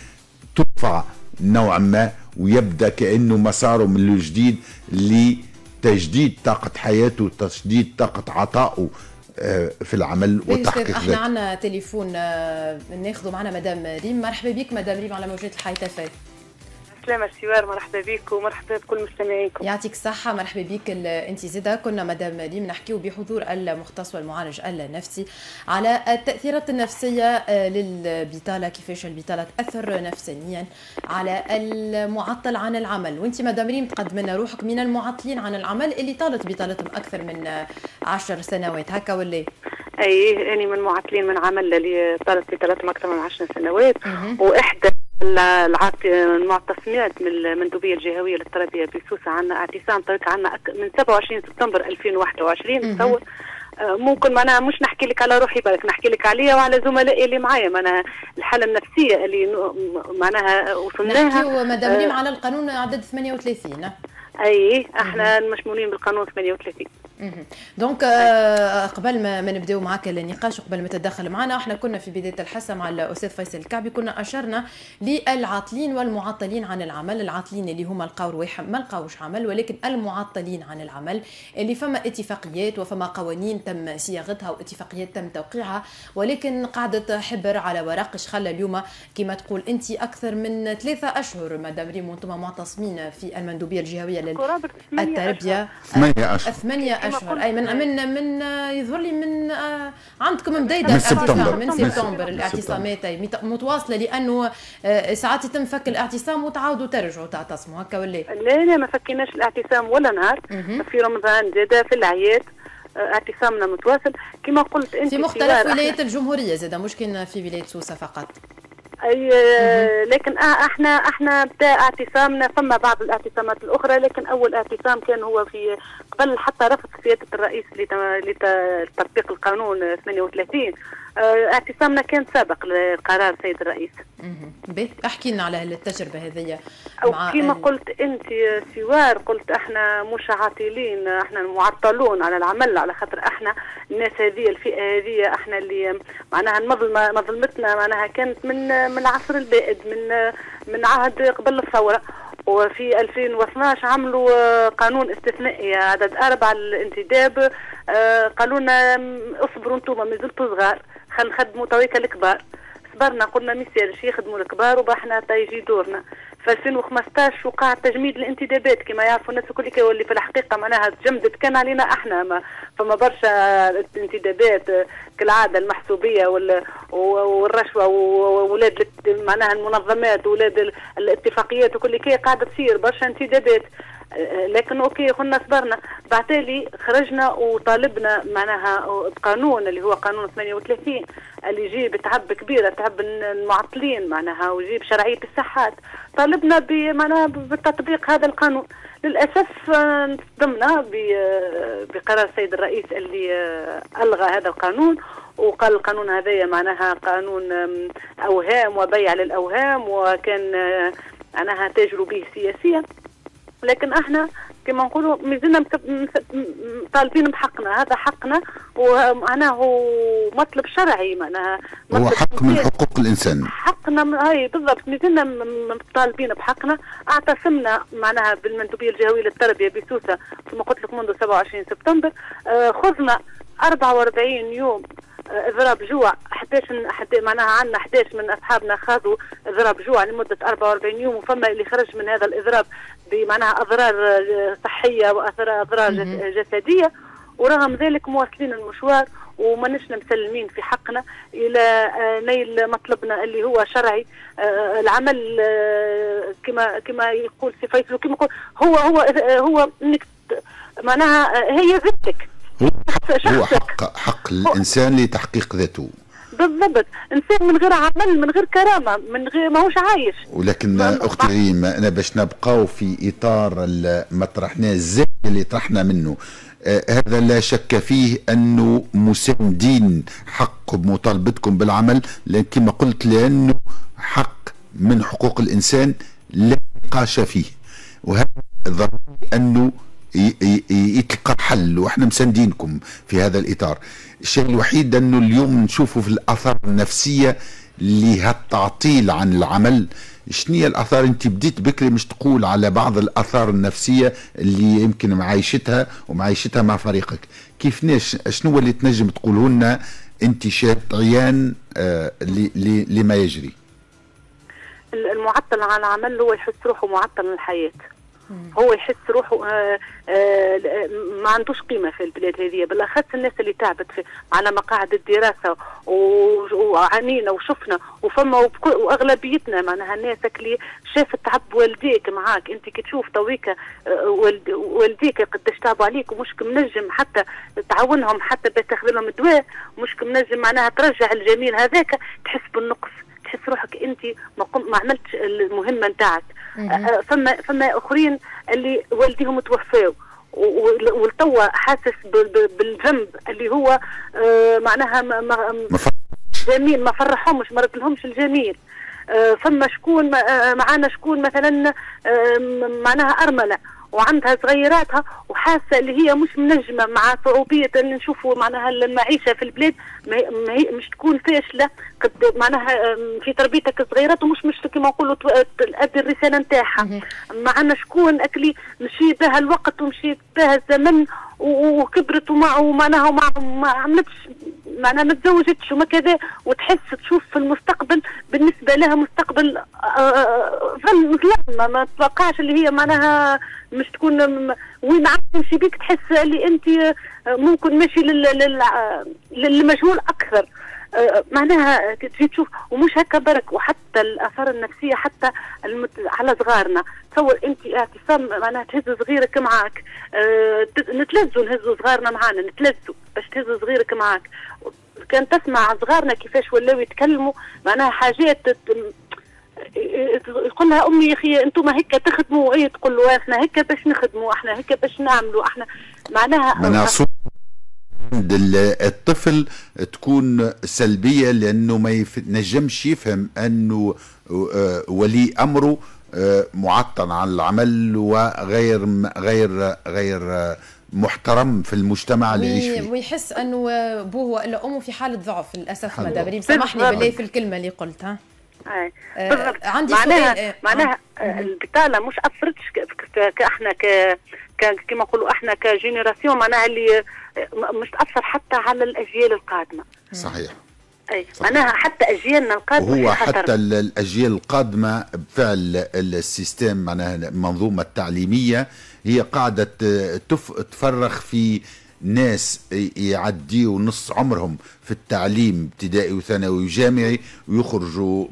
ترفع نوعا ما ويبدأ كأنه مساره من الجديد لتجديد طاقة حياته وتجديد طاقة عطائه. في العمل وتحقيق إحنا عندنا تليفون ناخذه معنا مدام ريم. مرحبا بك مدام ريم على موجات الحي تفاي بالسلامة سوار. مرحبا بك ومرحبا بكل مستمعيكم. يعطيك الصحة. مرحبا بك أنت زيدا. كنا مدام ريم نحكيو بحضور المختص والمعالج النفسي على التأثيرات النفسية آه، للبطالة كيفاش البطالة تأثر نفسيا على المعطل عن العمل. وأنت مدام ريم تقدم لنا روحك من المعطلين عن العمل اللي طالت بطالتهم أكثر من عشر سنوات. هكا ولا؟ أي اني من معطلين من عمل اللي طالت بطالتهم أكثر من عشر سنوات. وإحدى المعتصمات من المندوبية الجهوية للتربيه بسوسه عندنا اعتصام طريق عندنا من 27 سبتمبر 2021 تصور آه، ممكن ما أنا مش نحكي لك على روحي بالك نحكي لك عليا وعلى زملائي اللي معايا. معناها الحالة النفسية اللي معناها وصلناها نحكيو مدام آه على القانون عدد 38 أي إحنا مشمولين بالقانون 38 دونك آه قبل ما, ما نبداو معك النقاش قبل ما تتدخل معنا إحنا كنا في بداية الحصة مع الأستاذ فيصل الكعبي كنا أشرنا للعاطلين والمعطلين عن العمل. العاطلين اللي هما لقاو رواحهم ما لقاوش عمل ولكن المعطلين عن العمل اللي فما اتفاقيات وفما قوانين تم صياغتها واتفاقيات تم توقيعها ولكن قاعدة حبر على ورق. خلى اليوم كما تقول أنت أكثر من ثلاثة أشهر مدام ريم وأنتم معتصمين في المندوبية الجهوية للتربية. ثمانية أشهر. ثمانية أشهر. أي من من من يظهر لي من آه، عندكم بداية من سبتمبر. من سبتمبر الاعتصامات اي متواصلة لأنه آه، ساعات يتم فك الاعتصام وتعاودوا ترجعوا تعتصموا. هكا ولا؟ لا لا ما فكيناش الاعتصام ولا نهار. في رمضان زاد في الاعياد آه، اعتصامنا متواصل. كما قلت أنت في مختلف ولايات الجمهورية زاد مش كان في ولاية سوسة فقط. أي لكن إحنا إحنا بدا اعتصامنا فما بعض الاعتصامات الأخرى لكن أول اعتصام كان هو في قبل حتى رفض سيادة الرئيس لتطبيق القانون 38 آه، اعتصامنا كان سابق لقرار سيد الرئيس. احكي لنا على التجربة هذه أو كما قلت أنت سوار قلت إحنا مش عاطلين إحنا معطلون على العمل على خاطر إحنا الناس هذه الفئة هذه إحنا اللي معناها المظلمه مظلمتنا معناها كانت من من العصر البائد من من عهد قبل الثورة. وفي 2012 عملوا قانون استثنائي عدد أربعة للانتداب آه، قالوا لنا اصبروا أنتم ما زلتوا صغار. خلينا نخدموا الكبار. صبرنا قلنا ما يصيرش يخدموا الكبار وبحنا تيجي دورنا. في 2015 وقع تجميد الانتدابات كما يعرفوا الناس الكل واللي في الحقيقة معناها تجمدت كان علينا إحنا ما فما برشا انتدابات كالعادة المحسوبية والرشوة وولاد معناها المنظمات وولاد الاتفاقيات وكل كي قاعدة تصير برشا انتدابات. لكن أوكي كنا صبرنا. بعتالي خرجنا وطالبنا معناها بقانون اللي هو قانون 38 اللي يجيب تعب كبيره تعب المعطلين معناها ويجيب شرعية الصحات. طالبنا بمعناها بتطبيق هذا القانون. للأسف انصدمنا بقرار السيد الرئيس اللي ألغى هذا القانون. وقال القانون هذايا معناها قانون أوهام وبيع للأوهام وكان معناها تجربه سياسية. لكن إحنا كما نقولوا مازلنا طالبين بحقنا. هذا حقنا ومعناه مطلب شرعي معناها هو حق من حقوق الإنسان. حقنا هاي بالضبط. مازلنا طالبين بحقنا. اعتصمنا معناها بالمندوبية الجهويه للتربية بسوسة كما قلت لك منذ 27 سبتمبر. آه خذنا 44 يوم إضراب جوع. 11 معناها عندنا 11 من أصحابنا خاضوا إضراب جوع لمدة 44 يوم وفما اللي خرج من هذا الإضراب بمعناها أضرار صحية واضرار جسدية ورغم ذلك مواصلين المشوار وماناش مسلمين في حقنا إلى آه، نيل مطلبنا اللي هو شرعي آه، العمل آه، كما كما يقول سي فيصل كما يقول هو هو هو إنك معناها هي ذاتك. هو حق, هو حق حق الإنسان لتحقيق ذاته. بالضبط. إنسان من غير عمل من غير كرامة من غير ماهوش عايش. ولكن أختي ريم أنا باش نبقاو في إطار ما طرحناه الزي اللي طرحنا منه. آه هذا لا شك فيه أنه مساندين حق بمطالبتكم بالعمل لكن كما قلت لأنه حق من حقوق الإنسان لا نقاش فيه. وهذا ضروري أنه يتلقى حل وإحنا مساندينكم في هذا الإطار. الشيء الوحيد أنه اليوم نشوفه في الآثار النفسية لهالتعطيل عن العمل. هي الآثار؟ أنت بديت بكري مش تقول على بعض الآثار النفسية اللي يمكن معايشتها ومعايشتها مع فريقك. كيف ناش شنو اللي تنجم تقوله لنا أنت شاهد عيان آه لما يجري؟ معطل عن العمل هو يحس روحه معطل الحياة هو يحس روحه آه، آه، ما عندوش قيمة في البلاد هذه. بالأخص الناس اللي تعبت في على مقاعد الدراسة وعانينا وشفنا وفما وأغلبيتنا معناها الناس اللي شافت تعب والديك معاك. أنت كي تشوف تويك آه، والديك قداش تعبوا عليك ومش منجم حتى تعاونهم حتى تاخذ لهم الدواء مش منجم معناها ترجع الجميل هذاك تحس بالنقص تحس روحك أنت ما, ما عملتش المهمة نتاعك. فما فما أخرين اللي والديهم توفاو والتوا حاسس بالذنب اللي هو آه، معناها ما جميل ما فرحهمش ما ردلهمش الجميل. آه، فما شكون معانا شكون مثلا معناها أرملة. وعندها صغيراتها وحاسة اللي هي مش منجمة مع صعوبية اللي نشوفوا معناها المعيشة في البلاد. ما هي مش تكون فاشلة. قد معناها في تربيتك صغيرات ومش مش كما نقولوا تأدي الرسالة نتاعها. معنا شكون اكلي مشي بها الوقت ومشي بها الزمن وكبرت ومع ومعناها ومع ما عملتش معناها ما تزوجتش وما كذا وتحس تشوف في المستقبل بالنسبة لها مستقبل ظلم ظلام ما تتوقعش اللي هي معناها مش تكون وين عاد تمشي بيك تحس اللي انت ممكن ماشي للمجهول أكثر. آه، معناها تجي تشوف ومش هكا برك وحتى الآثار النفسية حتى المت... على صغارنا. تصور انت اعتصام معناها تهز صغيرك معاك. أه نتلذوا نهزوا صغارنا معانا نتلذوا باش تهز صغيرك معاك. كان تسمع صغارنا كيفاش ولاو يتكلموا معناها حاجات يقول لها أمي يا أخي أنتم هيك تخدموا. وهي تقول له إحنا هيك باش نخدموا أحنا هيك باش نعملوا إحنا معناها معناها عند الطفل تكون سلبية لأنه ما ينجمش يفهم أنه آه، ولي أمره آه، معطل عن العمل وغير غير غير محترم في المجتمع اللي يعيش فيه. ويحس أنه ابوه والا امه في حالة ضعف للأسف مدام سامحني. بالله في الكلمة اللي قلتها. آه عندي معناها سؤال معناها آه. البطالة مش اثرتش كأحنا ك كما نقولوا أحنا ك génération معناها اللي مش تأثر حتى على الأجيال القادمة. صحيح. أي. معناها حتى أجيالنا القادمة هو حتى الأجيال القادمة بفعل ال système معناها المنظومة التعليمية هي قاعدة تفرخ في ناس يعديوا نص عمرهم في التعليم ابتدائي وثانوي وجامعي ويخرجوا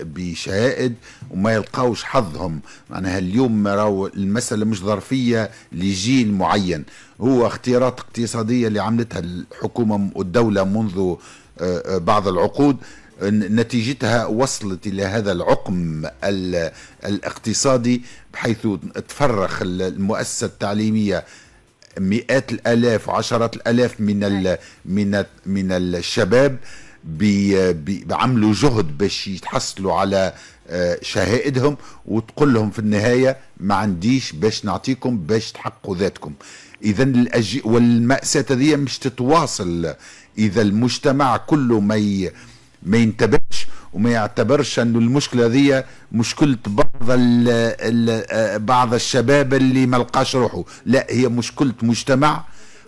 بشهائد وما يلقاوش حظهم. معناها اليوم راهو المسألة مش ظرفية لجيل معين. هو اختيارات اقتصادية اللي عملتها الحكومة والدولة منذ آه، آه، بعض العقود. نتيجتها وصلت إلى هذا العقم الاقتصادي بحيث تفرخ المؤسسة التعليمية مئات الآلاف وعشرات الآلاف من ال من من الشباب بيعملوا جهد باش يتحصلوا على آه، شهائدهم وتقول لهم في النهاية ما عنديش باش نعطيكم باش تحققوا ذاتكم. اذا الأج... والمأساة هذه مش تتواصل. إذا المجتمع كله ما ي... ما ينتبهش وما يعتبرش انه المشكلة دي مشكله بعض ال ال بعض الشباب اللي ما لقاش روحه. لا هي مشكله مجتمع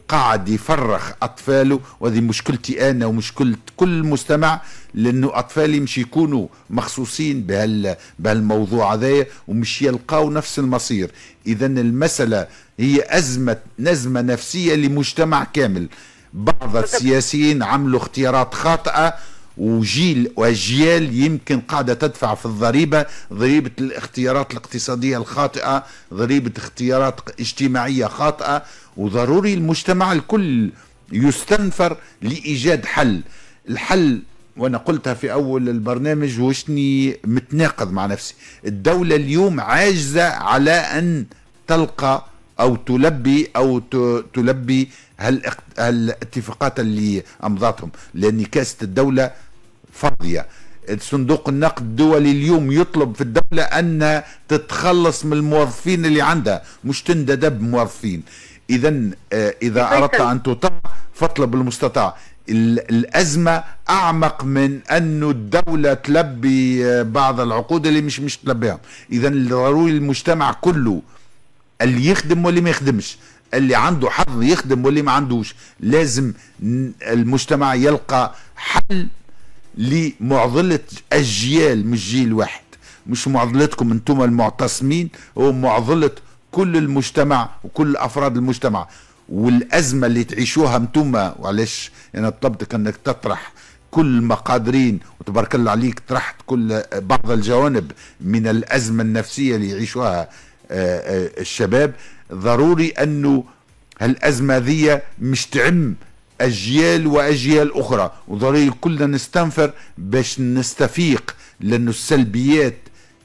قاعد يفرخ أطفاله وهذه مشكلتي أنا ومشكلة كل مجتمع لأنه أطفالي مش يكونوا مخصوصين بهال بهالموضوع هذايا ومش يلقاو نفس المصير. اذا المسألة هي أزمة نزمة نفسية لمجتمع كامل. بعض السياسيين عملوا اختيارات خاطئة وجيل واجيال يمكن قاعدة تدفع في الضريبة ضريبة الاختيارات الاقتصادية الخاطئة ضريبة اختيارات اجتماعية خاطئة وضروري المجتمع الكل يستنفر لإيجاد حل. الحل وأنا قلتها في أول البرنامج وشني متناقض مع نفسي. الدولة اليوم عاجزة على أن تلقى أو تلبي أو تلبي هالاتفاقات اللي امضتهم لأن كاسة الدولة فاضيه صندوق النقد الدولي اليوم يطلب في الدولة أن تتخلص من الموظفين اللي عندها. مش تنددب موظفين إذا آه، إذا أردت أن تطاع فاطلب المستطاع. الأزمة أعمق من أنه الدولة تلبي آه، بعض العقود اللي مش مش تلبيهم إذا ضروري المجتمع كله اللي يخدم واللي ما يخدمش. اللي عنده حظ يخدم واللي ما عندوش. لازم المجتمع يلقى حل لمعضلة أجيال مش جيل واحد مش معضلتكم أنتم المعتصمين هو معضلة كل المجتمع وكل أفراد المجتمع. والأزمة اللي تعيشوها أنتم وعلاش أنا طلبتك انك تطرح كل المقادرين وتبارك الله عليك طرحت كل بعض الجوانب من الأزمة النفسية اللي يعيشوها آه، آه، الشباب. ضروري أنه هالأزمة ذي مش تعم أجيال وأجيال أخرى. وضروري كلنا نستنفر باش نستفيق لأنه السلبيات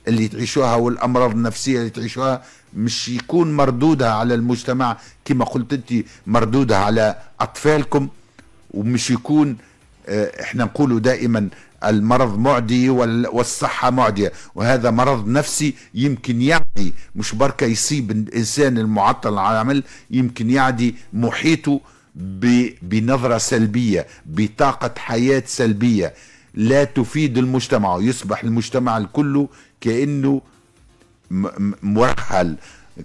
اللي تعيشوها والأمراض النفسية اللي تعيشوها مش يكون مردودها على المجتمع كما قلت أنت مردودها على أطفالكم. ومش يكون آه، إحنا نقولوا دائما المرض معدي والصحة معدية. وهذا مرض نفسي يمكن يعدي مش بركة يصيب الإنسان المعطل على العمل يمكن يعدي محيطه بنظرة سلبية بطاقة حياة سلبية لا تفيد المجتمع ويصبح المجتمع الكل كأنه مرحل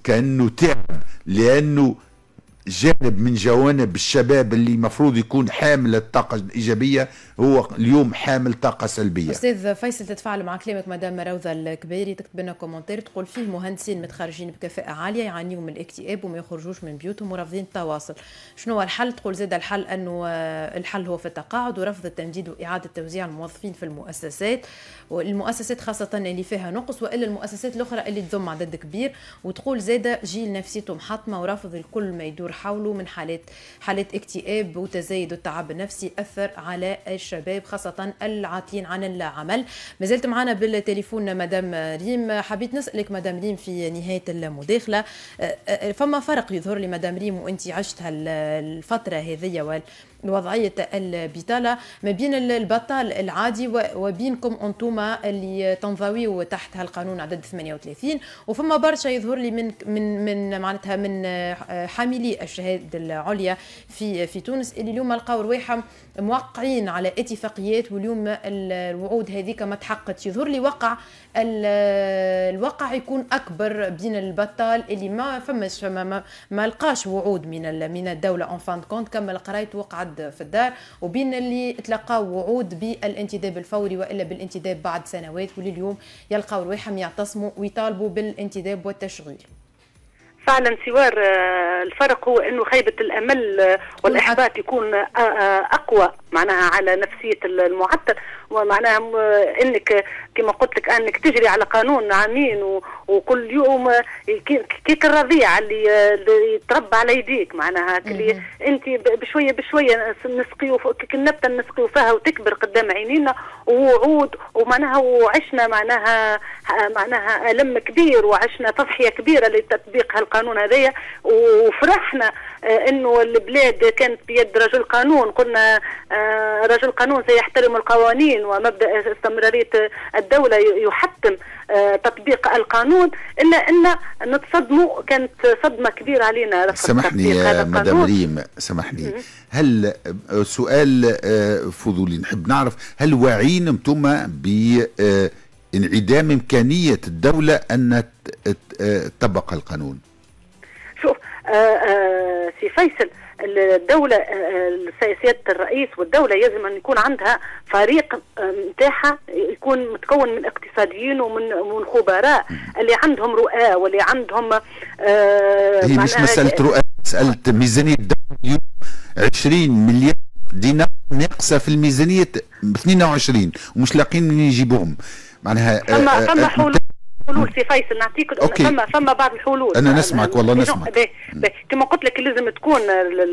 كأنه تعب لأنه جانب من جوانب الشباب اللي المفروض يكون حامل الطاقة الإيجابية هو اليوم حامل طاقة سلبية. أستاذ فيصل تتفاعل مع كلامك مدام روضة الكبيري تكتب لنا كومنتير تقول فيه مهندسين متخرجين بكفاءة عالية يعانيوا من الاكتئاب وما يخرجوش من بيوتهم ورافضين التواصل. شنو هو الحل؟ تقول زاد الحل أنه الحل هو في التقاعد ورفض التمديد وإعادة توزيع الموظفين في المؤسسات. والمؤسسات خاصة اللي فيها نقص وإلا المؤسسات الأخرى اللي تضم عدد كبير. وتقول زاد جيل نفسيته محطمة ورافض الكل ما يدور حوله من حالات حالات اكتئاب وتزايد التعب النفسي أثر على الشباب خاصة العاطلين عن العمل. ما زلت معنا بالتليفون مدام ريم. حبيت نسألك مدام ريم في نهاية المداخلة فما فرق يظهر لي مدام ريم وانت عشت الفترة هذه وضعية البطالة ما بين البطال العادي وبينكم أنتوما اللي تنضويوا تحت هالقانون عدد 38 وفما برشا يظهر لي من من من معناتها من حاملي الشهادة العليا في في تونس اللي اليوم لقاو رواحهم موقعين على اتفاقيات واليوم الوعود هذيك ما تحققتش. يظهر لي وقع الواقع يكون أكبر بين البطال اللي ما فماش ما, ما لقاش وعود من من الدولة. en fin de compte كما قريت وقعد في الدار وبين اللي تلقاو وعود بالانتداب الفوري وإلا بالانتداب بعد سنوات واللي اليوم يلقاو رواحهم يعتصموا ويطالبوا بالانتداب والتشغيل. فعلا سوار آه، الفرق هو إنه خيبة الأمل آه، والإحباط يكون آه، أقوى معناها على نفسية المعطل. ومعناها إنك كما قلت لك أنك تجري على قانون عامين وكل يوم كيك الرضيع اللي, اللي يتربى على يديك. معناها اللي أنت بشوية بشوية نسقيو كيك النبته نسقيو فيها وتكبر قدام عينينا ووعود. ومعناها وعشنا معناها معناها ألم كبير وعشنا تضحية كبيرة لتطبيق هالقانون هذايا. وفرحنا آه، إنه البلاد كانت بيد رجل قانون. قلنا آه، رجل قانون سيحترم القوانين. ومبدأ استمرارية الدولة يحتم آه، تطبيق القانون إلا أن نتصدموا كانت صدمة كبيرة علينا سامحني يا مدام ريم سامحني. هل سؤال فضولي نحب نعرف هل واعيين أنتم بانعدام إمكانية الدولة أن تطبق القانون؟ شوف آه، آه، سي فيصل الدولة آه، سياسات الرئيس والدولة يجب أن يكون عندها فريق نتاعها يكون متكون من اقتصاديين ومن من خبراء اللي عندهم رؤى واللي عندهم هي مش مسألة رؤى مسألة ميزانية الدولة 20 مليار دينار ناقصة في الميزانية 22 ومش لاقين من يجيبوهم. معناها فما فما حلول حلول سي فيصل نعطيك فما فما بعض الحلول. أنا نسمعك والله نسمعك. كما قلت لك لازم تكون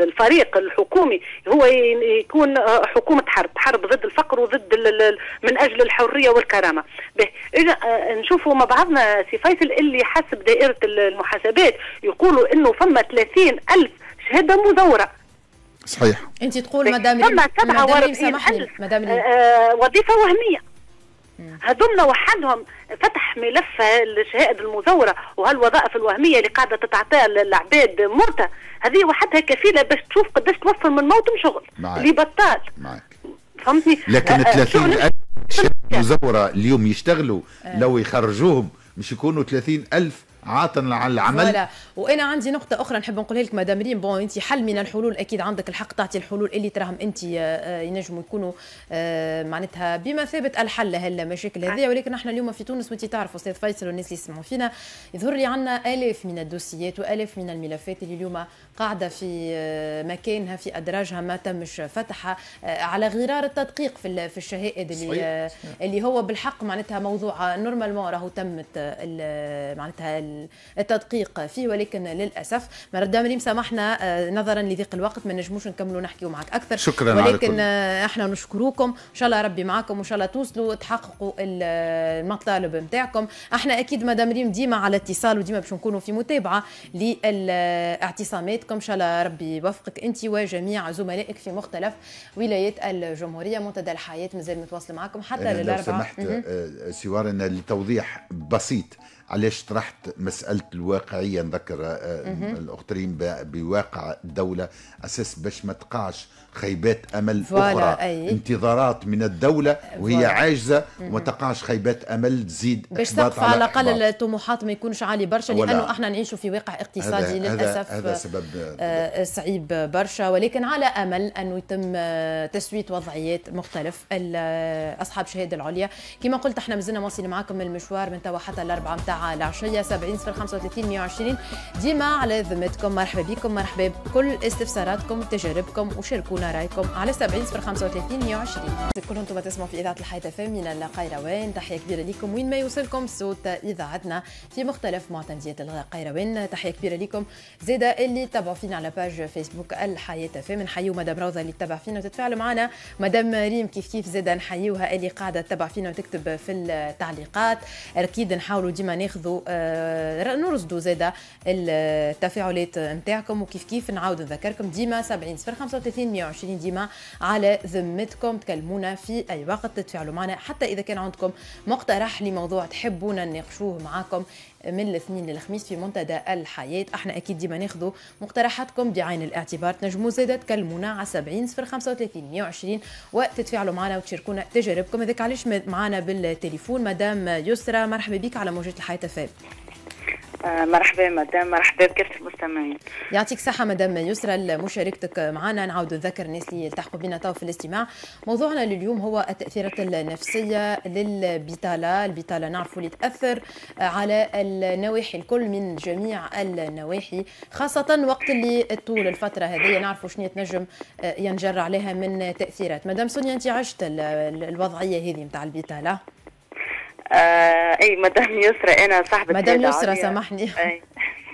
الفريق الحكومي هو يكون حكومة حرب حرب ضد الفقر وضد من أجل الحرية والكرامة. إذا آه، نشوفوا مع بعضنا سي فيصل اللي حسب دائرة المحاسبات يقولوا إنه فما 30 ألف شهادة مزورة. صحيح. أنت تقول مدام فما 47 ألف مدام آه وظيفة وهمية. هذوما وحدهم فتح ملف الشهائد المزورة وهالوظائف الوهمية اللي قاعدة تتعطى للعباد موتى هذه وحدها كفيلة باش تشوف قداش توفر من موت شغل اللي بطال معك فهمتني؟ لكن 30 آه، ألف مزورة اليوم يشتغلوا آه. لو يخرجوهم مش يكونوا 30 ألف عاطل على العمل. وأنا عندي نقطة أخرى نحب نقولها لك مدام ريم. بون أنت حل من الحلول أكيد عندك الحق تعطي الحلول اللي تراهم أنت آه، آه، ينجموا يكونوا آه، معناتها بمثابه الحل لهالمشاكل هذه. ولكن إحنا اليوم في تونس وأنت تعرف أستاذ فيصل والناس اللي يسمعوا فينا يظهر لي عندنا آلاف من الدوسيات وآلاف من الملفات اللي اليوم قاعدة في مكانها في أدراجها ما تمش فتحها على غرار التدقيق في في الشهائد اللي اللي هو بالحق معناتها موضوع normalement راهو تمت معناتها التدقيق فيه ولكن للأسف مدام ريم سامحنا آه، نظرا لضيق الوقت ما نجموش نكملوا نحكيوا معك أكثر. شكرا ولكن آه، إحنا نشكروكم. إن شاء الله ربي معكم وإن شاء الله توصلوا تحققوا المطالب نتاعكم إحنا أكيد مدام ريم ديما على اتصال وديما باش نكونوا في متابعة لاعتصاماتكم إن شاء الله ربي يوفقك أنت وجميع زملائك في مختلف ولايات الجمهورية. منتدى الحياة مازال متواصل معكم حتى للاربعاء لو سمحت آه، سوارنا لتوضيح بسيط. علاش طرحت مسألة الواقعية؟ نذكر آه، الأخت ريم بواقع الدولة أساس باش ما تقعش خيبات أمل أخرى. أي. انتظارات من الدولة وهي فوالا. عاجزة وما تقعش خيبات أمل تزيد باش سقف على الأقل الطموحات ما يكونش عالي برشا لأنه إحنا نعيشوا في واقع اقتصادي هذا للأسف هذا سبب آه صعيب برشا ولكن على أمل أنه يتم آه، تسوية وضعيات مختلف. أصحاب الشهادة العليا كما قلت إحنا مازلنا واصلين معكم المشوار من توا حتى الأربعة متاع العشية 70 0 35 120 ديما على ذمتكم مرحبا بكم مرحبا بكل استفساراتكم تجاربكم وشاركونا رأيكم على 70 0 35 120 كل أنتم تسمعوا في إذاعة الحياة فم من القيروان. تحية كبيرة لكم. وين ما يوصلكم صوت إذاعتنا في مختلف معتمديات القيروان. تحية كبيرة لكم. زيدا اللي تابعوا فينا على باج فيسبوك الحياة فم نحيو مدام روضه اللي تتابع فينا وتتفاعلوا معنا. مدام ريم كيف كيف؟ زيدا نحيوها اللي قاعدة تتابع فينا وتكتب في التعليقات. أكيد نحاولوا ديما ناخذوا آه، نرصدوا زاده التفاعلات نتاعكم. وكيف كيف؟ نعاود نذكركم ديما 70 صفر 35 120 ديما على ذمتكم. تكلمونا في أي وقت تتفاعلوا معنا حتى إذا كان عندكم مقترح لموضوع تحبونا نناقشوه معاكم من الاثنين للخميس في منتدى الحياة. أحنا أكيد ديما ناخذوا مقترحاتكم بعين الاعتبار. تنجموا زاده تكلمونا على 70 صفر 35 120 وتتفاعلوا معنا وتشاركونا تجاربكم. هذاك علاش معنا بالتليفون مدام يسرى مرحبا بك على موجة الحياة آه، مرحبا مدام مرحبا بكافة المستمعين. يعطيك الصحة مدام يسرى لمشاركتك معنا. نعاود نذكر الناس اللي التحقوا بنا تو في الاستماع. موضوعنا لليوم هو التأثيرات النفسية للبطالة. البطالة نعرفوا اللي تأثر على النواحي الكل من جميع النواحي خاصة وقت اللي طول الفترة هذه. نعرفوا شنو تنجم آه، ينجر عليها من تأثيرات. مدام سونيا أنت عشت الوضعية هذه نتاع البطالة؟ آه اي مدام يسرى أنا صاحبة مدام يسرى سامحني.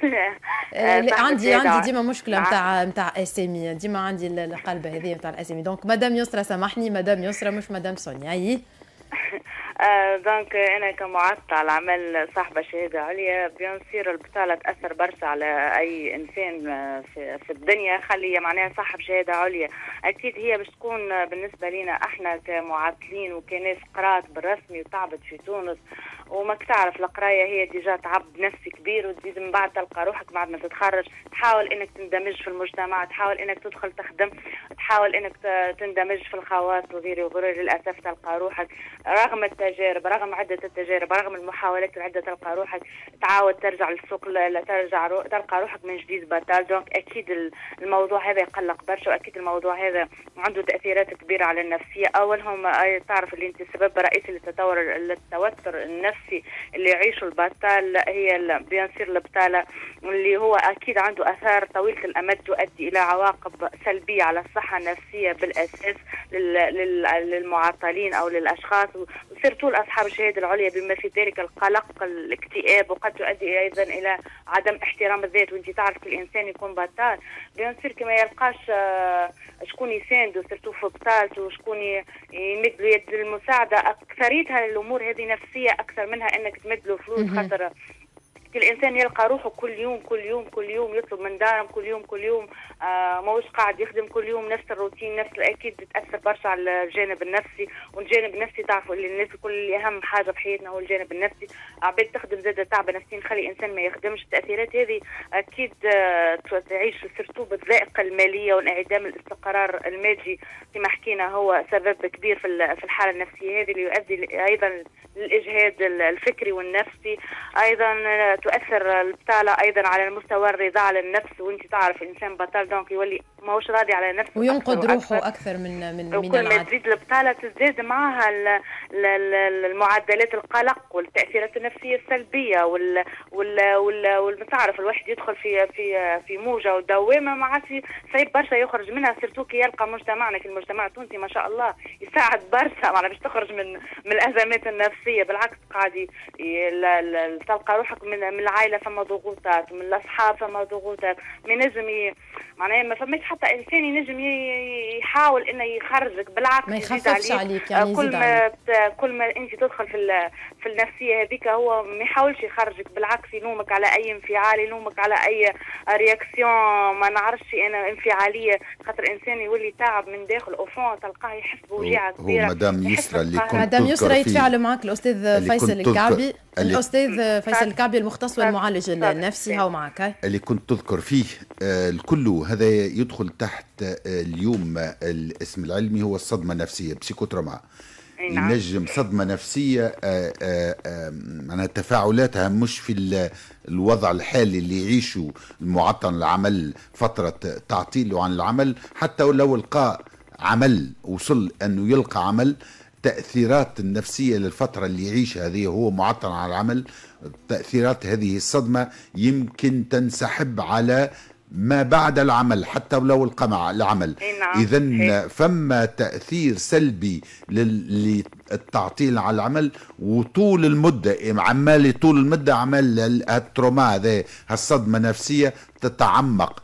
آه عندي عندي ديما مشكلة نتاع نتاع اسامي ديما عندي القلبه هذه نتاع الاسامي donc madame يسرى سامحني. مدام يسرى مش مدام سونيا أي. آه donc أنا كمعطل العمل صاحبة شهادة عليا bien sûr البطاله تأثر برشا على أي إنسان آه، في, في الدنيا. خلي معناها صاحب شهادة عليا. أكيد هي باش تكون بالنسبة لنا إحنا كمعطلين وكناس قرات بالرسمي وتعبت في تونس. وماك تعرف القراية هي déjà تعب نفسي كبير وتزيد من بعد تلقى روحك بعد ما تتخرج. تحاول إنك تندمج في المجتمع تحاول إنك تدخل تخدم تحاول إنك تندمج في الخواص وغيره وغيره للأسف تلقى روحك رغم التجارب رغم عدة التجارب رغم المحاولات العده تلقى روحك. تعاود ترجع للسوق ترجع رو... تلقى روحك من جديد بطال donc أكيد الموضوع هذا يقلق برشا وأكيد الموضوع هذا عنده تأثيرات كبيرة على النفسية. أولهم تعرف اللي أنت السبب الرئيسي للتطور للتوتر النفسي. اللي يعيشه البطال هي bien sûr البطالة اللي هو أكيد عنده آثار طويلة الأمد تؤدي إلى عواقب سلبية على الصحة النفسية بالأساس للمعطلين أو للأشخاص. و surtout أصحاب الشهادة العليا بما في ذلك القلق الاكتئاب وقد تؤدي أيضا إلى عدم احترام الذات وانت تعرف الانسان يكون بطال. bien sûr كما يلقاش آه، شكون يساندو سيرتو في بطالته وشكون يمد له يد المساعده أكثريتها الأمور هذه نفسية أكثر منها إنك تمد له فلوس خاطر الإنسان يلقى روحه كل يوم كل يوم كل يوم يطلب من دارهم كل يوم كل يوم آه ماهوش قاعد يخدم كل يوم نفس الروتين نفس أكيد تاثر برشا على الجانب النفسي والجانب النفسي تعرفوا اللي الناس الكل أهم حاجة في حياتنا هو الجانب النفسي. عباد تخدم زاد تعب نفسيا خلي انسان ما يخدمش. التأثيرات هذه أكيد آه تعيش surtout بالضائقة المالية وانعدام الاستقرار المادي كما حكينا هو سبب كبير في في الحالة النفسية هذه اللي يؤدي أيضا للإجهاد الفكري والنفسي. أيضا تؤثر البطالة أيضا على المستوى الرضا على النفس وأنت تعرف الإنسان بطال donc يولي ماهوش راضي على نفسه وينقد روحه أكثر من من وكل ما تزيد البطالة تزداد معها المعدلات القلق والتأثيرات النفسية السلبية وال وال وال, وال... تعرف الواحد يدخل في في في موجة ودوامة ما عادش صعيب برشا يخرج منها سيرتو كي يلقى مجتمعنا في المجتمع التونسي ما شاء الله يساعد برشا معنا باش تخرج من من الأزمات النفسية بالعكس قاعد تلقى روحك من من العائلة فما ضغوطات من الأصحاب فما ضغوطات. ما نجم معناها ما فماش حتى إنسان ينجم يحاول إنه يخرجك بالعكس ما يخففش عليك. يعني كل ما كل ما أنت تدخل في في النفسية هذيك هو ما يحاولش يخرجك بالعكس يلومك على أي انفعال يلومك على أي réaction ما نعرفش أنا انفعالية. خاطر إنسان يولي تعب من داخل au fond تلقاه يحس بوجيعة كبيرة هو مدام يسرى اللي كنت مدام يسرى يتفاعل معك الأستاذ فيصل الكعبي الأستاذ فيصل الكعبي المختص والمعالج النفسي. هاو معك؟ اللي كنت تذكر فيه آه، الكل هذا يدخل تحت آه، اليوم الاسم العلمي هو الصدمة النفسية بسيكوتراما نعم. ينجم صدمة نفسية آه، معناها تفاعلاتها مش في الوضع الحالي اللي يعيشه المعطل العمل فترة تعطيله عن العمل حتى لو لقى عمل وصل أنه يلقى عمل التأثيرات النفسية للفترة اللي يعيشها هذه هو معطل على العمل تأثيرات هذه الصدمة يمكن تنسحب على ما بعد العمل حتى ولو القمع العمل. نعم. إذا فما تأثير سلبي للتعطيل على العمل وطول المدة عمال طول المدة عمال التروما هذا هالصدمة النفسية تتعمق.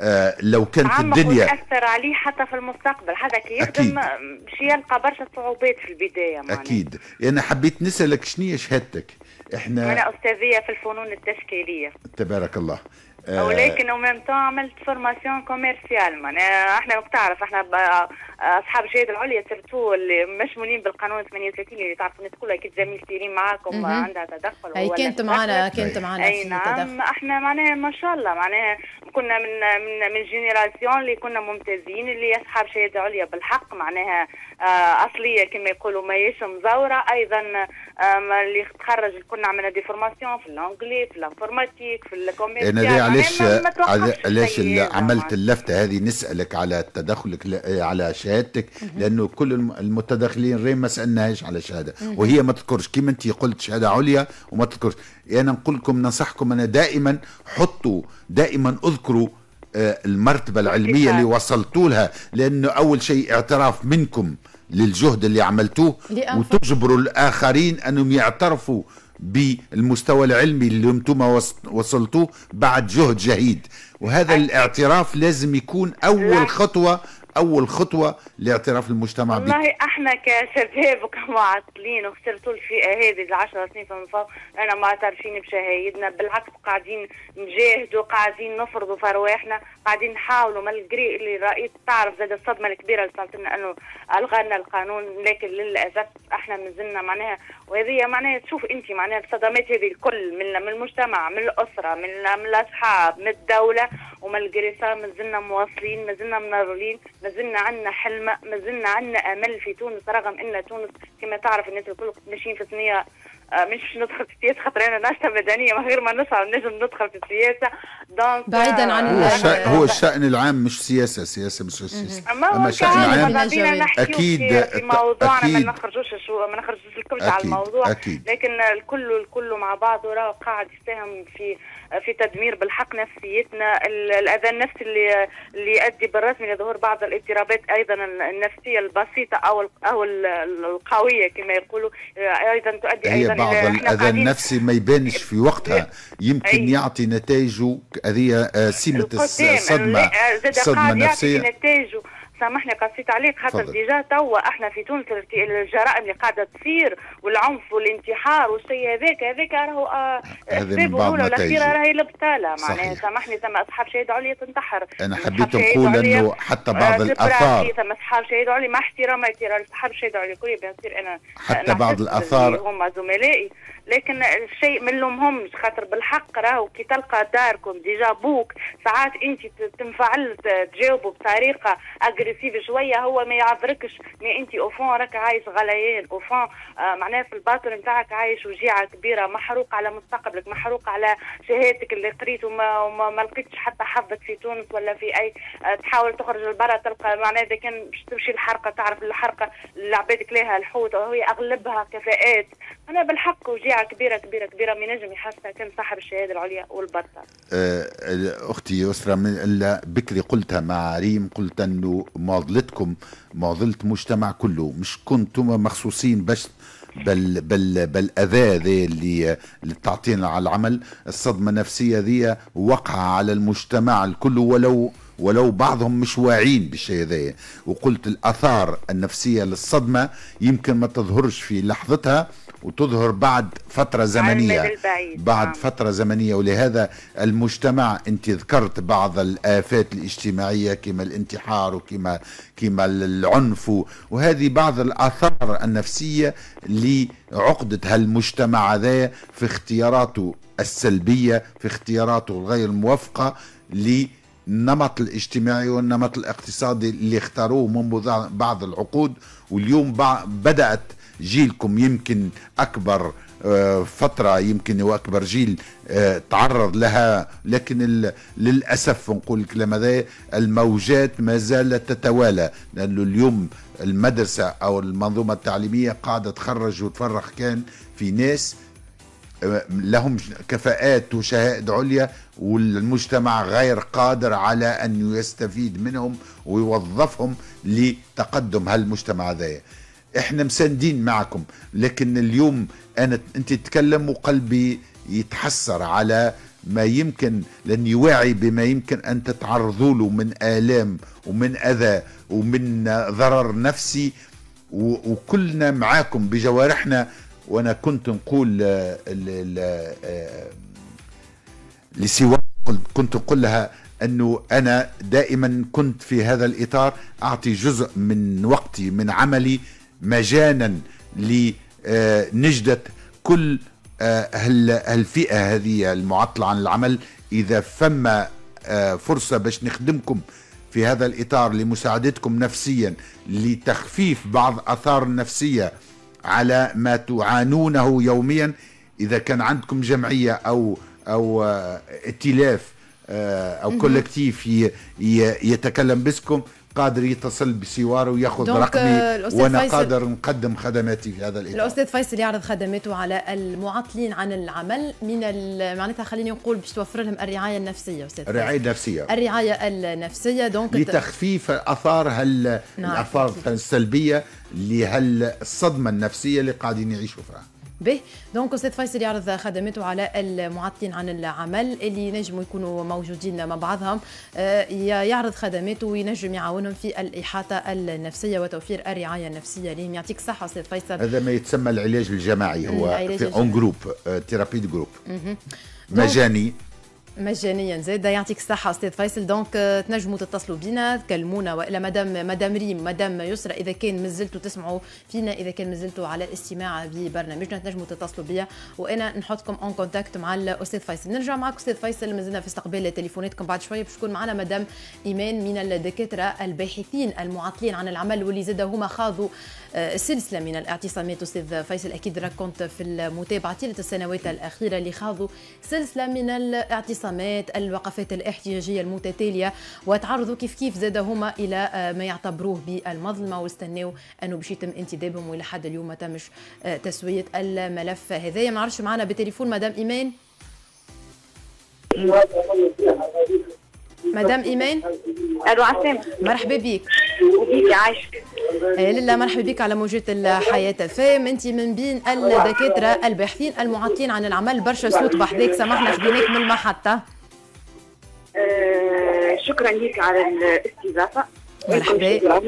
آه لو كانت الدنيا تاثر عليه حتى في المستقبل. هذا كي يخدم باش يلقى برشا صعوبات في البداية معنى. أكيد. أنا حبيت نسألك شنو شهادتك؟ إحنا أنا أستاذية في الفنون التشكيلية. تبارك الله. ولكن و même تو عملت formation commerciale معناها إحنا تعرف إحنا أصحاب الشهادة العليا surtout اللي مشمولين بالقانون 38 اللي تعرفوا الناس كلها كي زميل سيرين معاكم عندها تدخل أي كانت معنا كانت معنا أي نعم إحنا معناها ما شاء الله معناها كنا من من من génération اللي كنا ممتازين اللي أصحاب شهادة عليا بالحق معناها آه، أصلية كما يقولوا ماهيش مزوره أيضا اللي تخرج كنا عملنا des formations في ال anglais في ال informatique في ال commercial أنا علاش علاش عملت اللفتة هذه؟ نسألك على تدخلك على شهادتك لأنه كل المتداخلين ري ما سألناهاش على شهادة. وهي ما تذكرش. كيما أنت قلت شهادة عليا وما تذكرش. أنا نقول لكم ننصحكم أنا دائما حطوا دائما اذكروا آه، المرتبة العلمية اللي وصلتوا لها لأنه أول شيء اعتراف منكم. للجهد اللي عملتوه وتجبروا الآخرين أنهم يعترفوا بالمستوى العلمي اللي أنتم وصلتوه بعد جهد جهيد. وهذا الاعتراف لازم يكون أول خطوة أول خطوة لاعتراف المجتمع والله. إحنا كشباب وكمعطلين وخسرتوا الفئة هذه العشر سنين فما فوق أنا معترفين بشهايدنا بالعكس قاعدين نجاهدوا قاعدين نفرضوا في أرواحنا قاعدين نحاولوا مالجري اللي رأيت تعرف زاد الصدمة الكبيرة اللي صارت لنا أنه الغى لنا القانون لكن للأسف إحنا مازلنا معناها وهذه معناها تشوف أنت معناها الصدمات هذه الكل من المجتمع من الأسرة من الأصحاب من الدولة ومالجري صار مازلنا مواصلين مازلنا مناضلين مازلنا عندنا حلم مازلنا عندنا أمل في تونس رغم إن تونس كما تعرف الناس الكل ماشيين في ثنيه مش ندخل في السياسة خاطر أنا ناشطة مدنيه من غير ما نسعى نجم ندخل في السياسة. دونك بعيدا عن هو, الشأن هو الشأن العام مش سياسة سياسة مش سياسة. أما الشأن العام أكيد في موضوعنا ما نخرجوش شو ما نخرجوش الكل على الموضوع. أكيد. لكن الكل الكل مع بعضه راه قاعد يساهم في في تدمير بالحق نفسيتنا. الأذى النفسي اللي اللي يؤدي بالرسمي لظهور بعض الاضطرابات أيضا النفسية البسيطة أو أو القوية كما يقولوا أيضا تؤدي أيضا بعض الاذى النفسي ما يبانش في وقتها. يمكن أي. يعطي نتائجه هذه آه، سمة الصدمه الصدمه النفسيه نتائجه. سامحني قصيت عليك خاطر ديجا. توا إحنا في تونس الجرائم اللي قاعدة تصير والعنف والانتحار والشيء هذاك هذاك راهو اسبابه الأولى والأخيرة راهي البطالة. معناها سامحني ثم أصحاب شهاده عليا تنتحر. أنا حبيت نقول إنه حتى بعض الآثار ثم أصحاب شهاده عليا مع احترامي أصحاب شهاده عليا كل bien أنا حتى بعض الآثار هم زملائي. لكن الشيء ما نلومهمش خاطر بالحق راهو كي تلقى داركم déjà بوك ساعات انت تنفعل تجاوبه بطريقة agressive شوية هو ما يعذركش mais انت au fond راك عايش غليان au fond آه معناها في الباطن نتاعك عايش وجيعة كبيرة محروق على مستقبلك محروق على شهادتك اللي قريت وما, وما ما لقيتش حتى حظك في تونس ولا في أي آه تحاول تخرج لبرا تلقى معناها إذا كان باش تمشي الحرقه تعرف الحرقة اللي عبادك لها الحوت وهي أغلبها كفاءات. أنا بالحق وجيعة كبيرة كبيرة كبيرة ما ينجم يحسها كان صاحب الشهادة العليا والبطل آه أختي يسرى من بكري قلتها مع ريم قلت إنه معضلتكم معضله مجتمع كله. مش كنتم مخصوصين بس بل بل بالأذى ذي اللي اللي تعطينا على العمل. الصدمة النفسية ذي وقع على المجتمع الكل ولو ولو بعضهم مش واعين بالشيء ذا وقلت الآثار النفسية للصدمة يمكن ما تظهرش في لحظتها. وتظهر بعد فترة زمنية بعد نعم. فترة زمنية ولهذا المجتمع انت ذكرت بعض الآفات الاجتماعية كما الانتحار وكما كما العنف وهذه بعض الآثار النفسية لعقدة هالمجتمع ذا في اختياراته السلبية في اختياراته الغير موفقة للنمط الاجتماعي والنمط الاقتصادي اللي اختاروه منذ بعض العقود واليوم بدأت جيلكم يمكن أكبر آه، فترة يمكن وأكبر جيل آه، تعرض لها لكن للأسف نقول الكلام هذا الموجات ما زالت تتوالى لأنه اليوم المدرسة أو المنظومة التعليمية قاعدة تخرج وتفرخ كان في ناس آه، لهم كفاءات وشهائد عليا والمجتمع غير قادر على أن يستفيد منهم ويوظفهم لتقدم هالمجتمع ذا إحنا مساندين معكم. لكن اليوم أنا أنت تتكلم وقلبي يتحسر على ما يمكن لاني واعي بما يمكن أن تتعرضوا له من آلام ومن أذى ومن ضرر نفسي. وكلنا معاكم بجوارحنا. وأنا كنت نقول آه، لسوى كنت نقول لها أنه أنا دائما كنت في هذا الإطار. أعطي جزء من وقتي من عملي مجانا لنجدة كل آه، هالفئة هذه المعطلة عن العمل. إذا فما آه، فرصة باش نخدمكم في هذا الإطار لمساعدتكم نفسيا لتخفيف بعض أثار النفسية على ما تعانونه يوميا إذا كان عندكم جمعية أو أو آه، ائتلاف أو كولكتيف يتكلم باسكم قادر يتصل بسوارة وياخذ رقمي وأنا قادر نقدم خدماتي في هذا الإطار. الأستاذ فيصل يعرض خدماته على المعطلين عن العمل. من معناتها خليني نقول باش توفر لهم الرعاية النفسية أستاذ الرعايه النفسيه الرعاية النفسية donc لتخفيف اثار هال نعم. الأثار السلبية لهالصدمة النفسية اللي قاعدين يعيشوا فيها. به. donc أستاذ فيصل يعرض خدماته على المعطلين عن العمل اللي ينجموا يكونوا موجودين مع بعضهم يعرض خدماته وينجم يعاونهم في الاحاطه النفسيه وتوفير الرعايه النفسيه لهم يعطيك الصحه أستاذ فيصل هذا ما يتسمى العلاج الجماعي هو في en groupe thérapie groupe مجاني مجانيا. زاد يعطيك الصحة أستاذ فيصل. donc آه، تنجموا تتصلوا بينا تكلمونا وإلا مدام مدام ريم مدام يسرى. إذا كان مازلتوا تسمعوا فينا إذا كان مازلتوا على الاستماع ببرنامجنا تنجموا تتصلوا بيا. وأنا نحطكم en contact مع الأستاذ فيصل. نرجع معك أستاذ فيصل. مازلنا في استقبال تليفوناتكم بعد شوية. باش تكون معنا مدام إيمان من الدكاترة الباحثين المعطلين عن العمل واللي زاد هما خاضوا آه، سلسلة من الاعتصامات أستاذ فيصل أكيد راك كنت في المتابعة طيلة السنوات الأخيرة اللي خاضوا. سلسلة من الاعتصامات الوقفات الاحتجاجية المتتالية وتعرضوا كيف كيف زاد هما إلى آه، ما يعتبروه بالمظلمة. واستناوا أنه باش يتم انتدابهم وإلى حد اليوم ما تمش آه، تسوية الملف هذايا ما عرفش معنا بتليفون مدام إيمان؟ مدام إيمان؟ ألو عسام مرحبا بك. وبيك عايشك آه، لله مرحبا بك على موجة الحياة. فام أنت من بين الدكاترة الباحثين المعطين عن العمل. برشا صوت بحذاك. سمحنا خديناك من المحطة؟ آه شكرا لك على الاستضافة. مرحبا.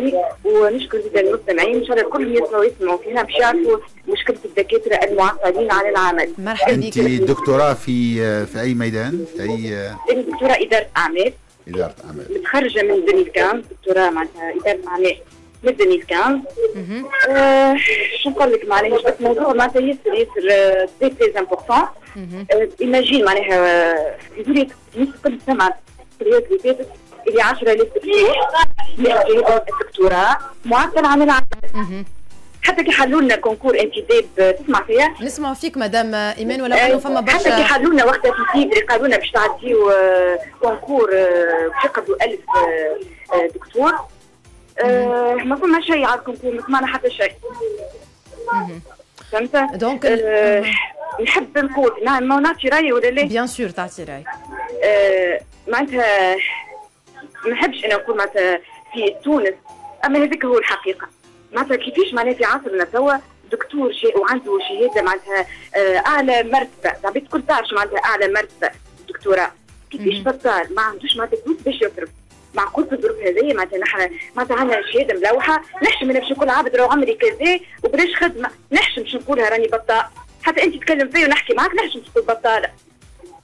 ونشكر جدا المستمعين. إن شاء الله الكل يسمعوا يسمعوا فينا باش يعرفوا مشكلة الدكاترة المعطلين عن العمل. مرحبا بك. انت دكتوراه في في أي ميدان؟ في أي دكتوراه إدارة أعمال. إدارة أعمال. متخرجة من 2015 دكتوراه معناتها إدارة أعمال من 2015 آه، شو نقول لك معناها؟ بس موضوع معناتها ياسر ياسر très très important imagine معناها يقول لك السمع السنوات اللي فاتت اللي 10000 دكتور الدكتوراه معطل عن العمل. حتى كي حلوا لنا concours انتداب تسمع فيها؟ نسمع فيك مدام ايمان ولا انه فما برشا حتى كي حلوا لنا وقتها في سيدري قالوا لنا باش تعديو آه، concours آه، باش يقبلوا 1000 آه، دكتور. ما فما شيء على ال concours ما سمعنا حتى شيء. فهمت؟ donc نحب نقول نعم ما نعطي رايي ولا لا؟ bien sûr تعطي رايك معناتها ما نحبش أنا نقول معناتها في تونس أما هذاك هو الحقيقة. معناتها كيفاش معناتها في عصرنا توا دكتور شيء وعنده شهاده معناتها آه، أعلى مرتبة. العباد الكل تعرف معناتها أعلى مرتبة دكتوراه كيفاش بطال ما عندوش معناتها فلوس باش يصرف. معقول في الظروف هذه معناتها نحن معناتها عندنا شهاده ملوحة. نحشم أنا باش نقول عبد راه عمري كذا وبلاش خدمة. نحشم باش نقولها راني بطال. حتى أنت تتكلم فيا ونحكي معك نحشم تقول بطالة.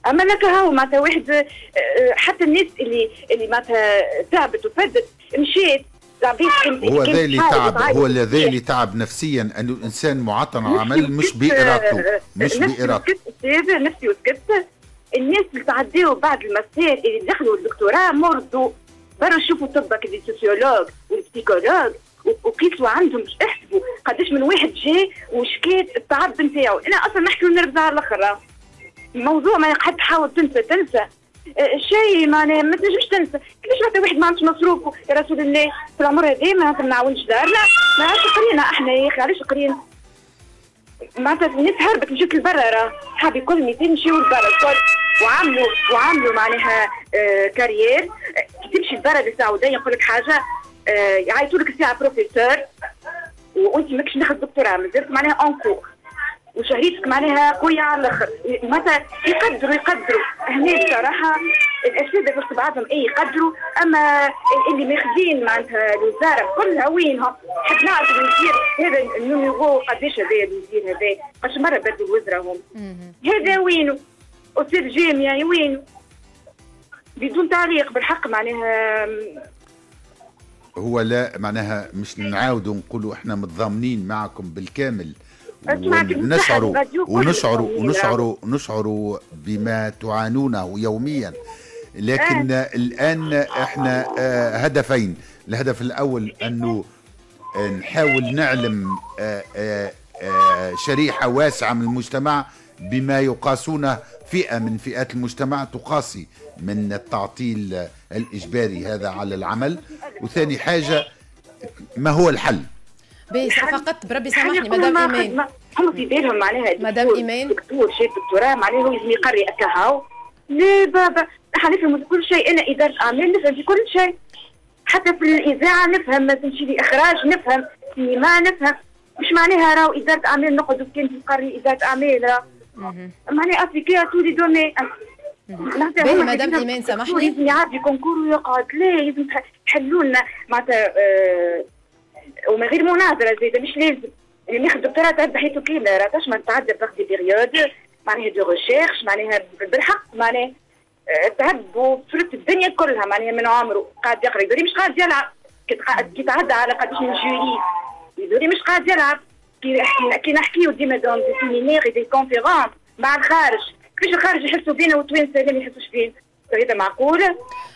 أما لك هاو معناتها واحد آه، حتى الناس اللي اللي معناتها تعبت وفدت مشيت هو ذا اللي تعب هو اللي تعب نفسيا إنه الانسان معطل على العمل مش بإرادته مش بإرادته. نفسي وسكت. الناس اللي تعديوا بعد الماستر اللي دخلوا الدكتوراه مرضوا. برا شوفوا طبك اللي سوسيولوج والبسيكولوج وقيسوا عندهم احسبوا. قداش من واحد جاي وشكيت التعب نتاعو أنا أصلا نحكي ونرجع على الآخر الموضوع ما حد تحاول تنسى تنسى. شيء معناها ما تنجمش تنسى. كيفاش معناتها واحد ما عندوش مصروف يا رسول الله؟ في العمر هذا ما نعاونش دارنا ما عادش قرينا إحنا يا أخي علاش قرينا؟ معناتها الناس هربت مشيت لبرا راه. صحابي كل 200 مشيو لبرا الكل. وعملوا وعملوا معناها آه كي تمشي لبرا للسعوديه نقول لك حاجة آه يعيطوا لك الساعة بروفيسور وانت ماكش ناخذ دكتوراه مازلت معناها encore وشهيتك معناها قوية على الآخر. مثلا يقدروا يقدروا. هنا بصراحة الأساتذة في بعضهم اي يقدروا أما اللي ماخذين معناتها الوزارة كلها وينهم حب نعرف الوزير هذا النيميرو قداش هذا الوزير هذا. قاش مرة بدوا الوزراء هم. هذا وينه أستاذ جامعي وينه بدون تعليق بالحق معناها هو لا معناها مش نعاودوا نقولوا إحنا متضامنين معكم بالكامل. ونشعروا ونشعروا ونشعروا ونشعروا بما تعانونه يوميا. لكن آه. الآن إحنا آه هدفين. الهدف الأول انه نحاول نعلم آه شريحة واسعة من المجتمع بما يقاسونه فئة من فئات المجتمع تقاسي من التعطيل الإجباري هذا على العمل. وثاني حاجة ما هو الحل؟ بس فقط بربي سامحني مدام ايمان هم في بالهم معناها مدام ايمان دكتور شيء دكتوراه معناها هو لازم يقري أكاهاو. لا بابا إحنا نفهم كل شيء. أنا إدارة أعمال نفهم في كل شيء. حتى في الإذاعة نفهم ما تمشي لي إخراج نفهم سينما نفهم. مش معناها راهو إدارة أعمال نقعد كان تقري إدارة أعمال معناها افريكيا تولي دوني. باهي مدام ايمان سامحني. لازم يعدي كونكور ويقعد. لا لازم تحلوا لنا معناتها آه ومن غير مناظرة زيد مش لازم. اللي ياخذ دكتوراه تعد حياته كامله راه تاش ما تعدى تاخذ بيريود معناها de recherche معناها بالحق معناها تعب وفرت الدنيا كلها معناها من عمره. قاعد يقرا يدوري مش قاعد يلعب. كي تعدى على قداش من jury يدوري مش قاعد يلعب. كي كي نحكيو ديما dans des séminaires des conférences مع الخارج. كيفاش الخارج يحسوا بينا والتوانسه ما يحسوش بينا؟ هذا معقول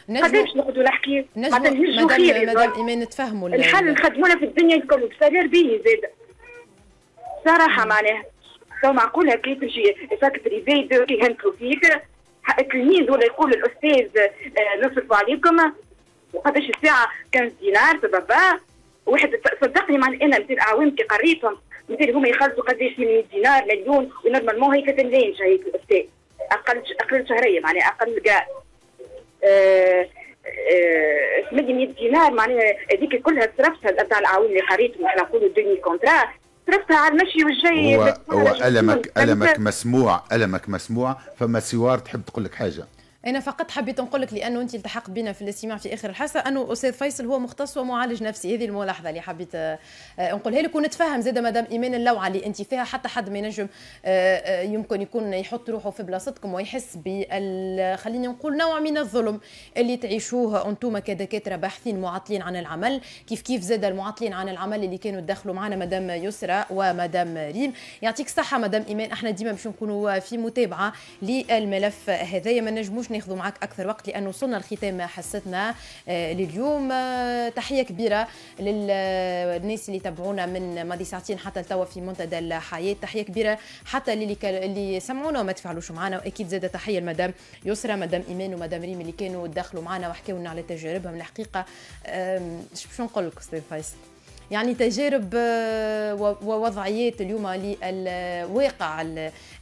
قداش نقعدوا نحكي مدام مدام ايمان نتفهموا الحل نخدمونا في الدنيا الكل ب salaire باهي زاد صراحة معناها. تو معقول هكا تمشي ساك بريفي كي يهنكوا فيك التلميذ ولا يقول الأستاذ نصرفوا عليكم. وقداش الساعة 15 دينار بابا واحد صدقني مع أنا 200 أعوام كي قريتهم مثل هما يخلصوا قداش من دينار مليون ونورمالمون هيك تنزين هيك الأستاذ. أقل أقل شهرية معناها أقل كاع آه 800 دينار معناها هذيك كلها صرفتها تاع العوام اللي قريتهم إحنا نقولوا دوني كونترا صرفتها على المشي والجاي. هو هو المك ألمك مسموع ألمك مسموع فما سوار تحب تقول لك حاجة. أنا فقط حبيت نقول لك لأنه أنت التحقت بنا في الاستماع في آخر الحصة أنه أستاذ فيصل هو مختص ومعالج نفسي. هذه الملاحظة اللي حبيت آه، نقولها لك ونتفهم زاد مدام إيمان اللوعه اللي انت فيها حتى حد ما ينجم آه، آه، يمكن يكون يحط روحه في بلاصتكم ويحس بال خليني نقول نوع من الظلم اللي تعيشوه أنتم كدكاترة باحثين معطلين عن العمل. كيف كيف زاد المعطلين عن العمل اللي كانوا دخلوا معنا مدام يسرى ومدام ريم. يعطيك الصحة مدام إيمان. إحنا ديما باش نكونوا في متابعة للملف هذايا. ما نجموش ناخذوا معك أكثر وقت لأنه وصلنا لختام حصتنا آه، لليوم آه، تحية كبيرة للناس اللي تابعونا من ماضي ساعتين حتى لتوا في منتدى الحياة. تحية كبيرة حتى اللي اللي سمعونا وما تفعلوش معنا واكيد زاد تحية لمدام يسرى مدام إيمان ومدام ريم اللي كانوا دخلوا معنا وحكاوا لنا على تجاربهم الحقيقة. باش نقول لك أستاذ فيصل يعني تجارب آه، ووضعيات اليوم للواقع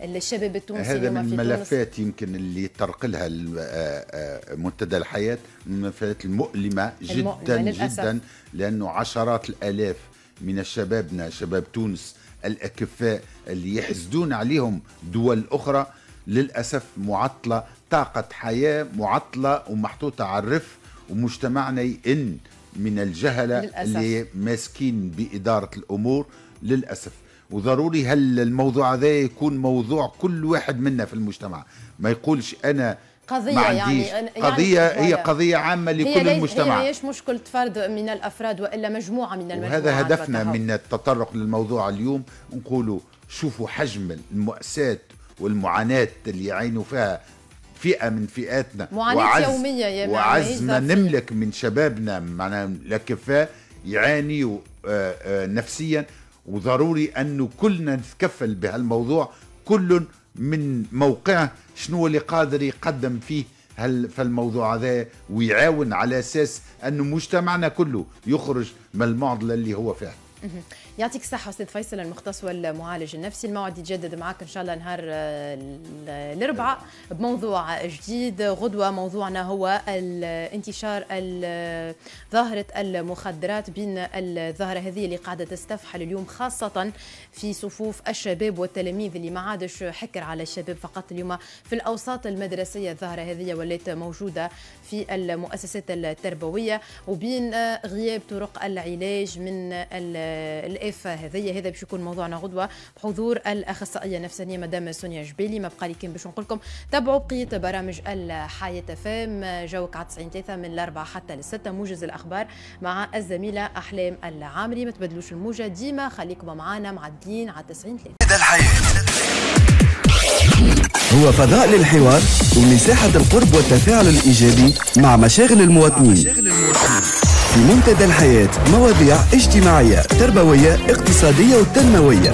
الشباب التونسي هذا من الملفات يمكن اللي طرق لها آه، آه، منتدى الحياة من الملفات المؤلمة جدا المؤلمة جدا لأنه عشرات الآلاف من شبابنا شباب تونس الأكفاء اللي يحسدون عليهم دول أخرى للأسف معطلة طاقة حياة معطلة ومحطوطة على الرف ومجتمعنا يئن. من الجهلة للأسف. اللي ماسكين بإدارة الأمور للأسف. وضروري هل الموضوع هذا يكون موضوع كل واحد منا في المجتمع؟ ما يقولش أنا قضية ما عنديش. يعني قضية يعني هي قضية عامة لكل هي المجتمع. هي ليش مشكلة فرد من الأفراد وإلا مجموعة من المجموعات وهذا هدفنا من التطرق للموضوع اليوم. نقولوا شوفوا حجم المؤساة والمعاناة اللي يعينوا فيها فئة من فئاتنا. معاناة وعز يومية يا وعز ما نملك من شبابنا معنا الاكفاء يعاني آه، آه، نفسيا. وضروري انه كلنا نتكفل بهالموضوع كل من موقعه شنو اللي قادر يقدم فيه هل في الموضوع هذا ويعاون على أساس انه مجتمعنا كله يخرج من المعضلة اللي هو فيها. يعطيك الصحة أستاذ فيصل المختص والمعالج النفسي. الموعد يتجدد معك إن شاء الله نهار آه، الأربعاء بموضوع جديد. غدوة موضوعنا هو انتشار ظاهرة المخدرات بين الظاهرة هذه اللي قاعدة تستفحل اليوم خاصة في صفوف الشباب والتلاميذ اللي ما عادش حكر على الشباب فقط. اليوم في الأوساط المدرسية الظاهرة هذه ولات موجودة في المؤسسات التربوية وبين غياب طرق العلاج من الافه هذه هذا باش يكون موضوعنا غدوة. بحضور الأخصائية النفسانية مدام سونيا جبيلي ما بقى لي كان باش نقول لكم. تابعوا بقية برامج الحياة فام جوك على 90 3 من الأربعة حتى للسته موجز الأخبار مع الزميلة أحلام العامري. ما تبدلوش الموجة ديما خليكم معنا معدلين على 90 3 الحياة. هو فضاء للحوار ومساحة القرب والتفاعل الإيجابي مع مشاغل المواطنين. في منتدى الحياة مواضيع اجتماعية تربوية اقتصادية وتنموية.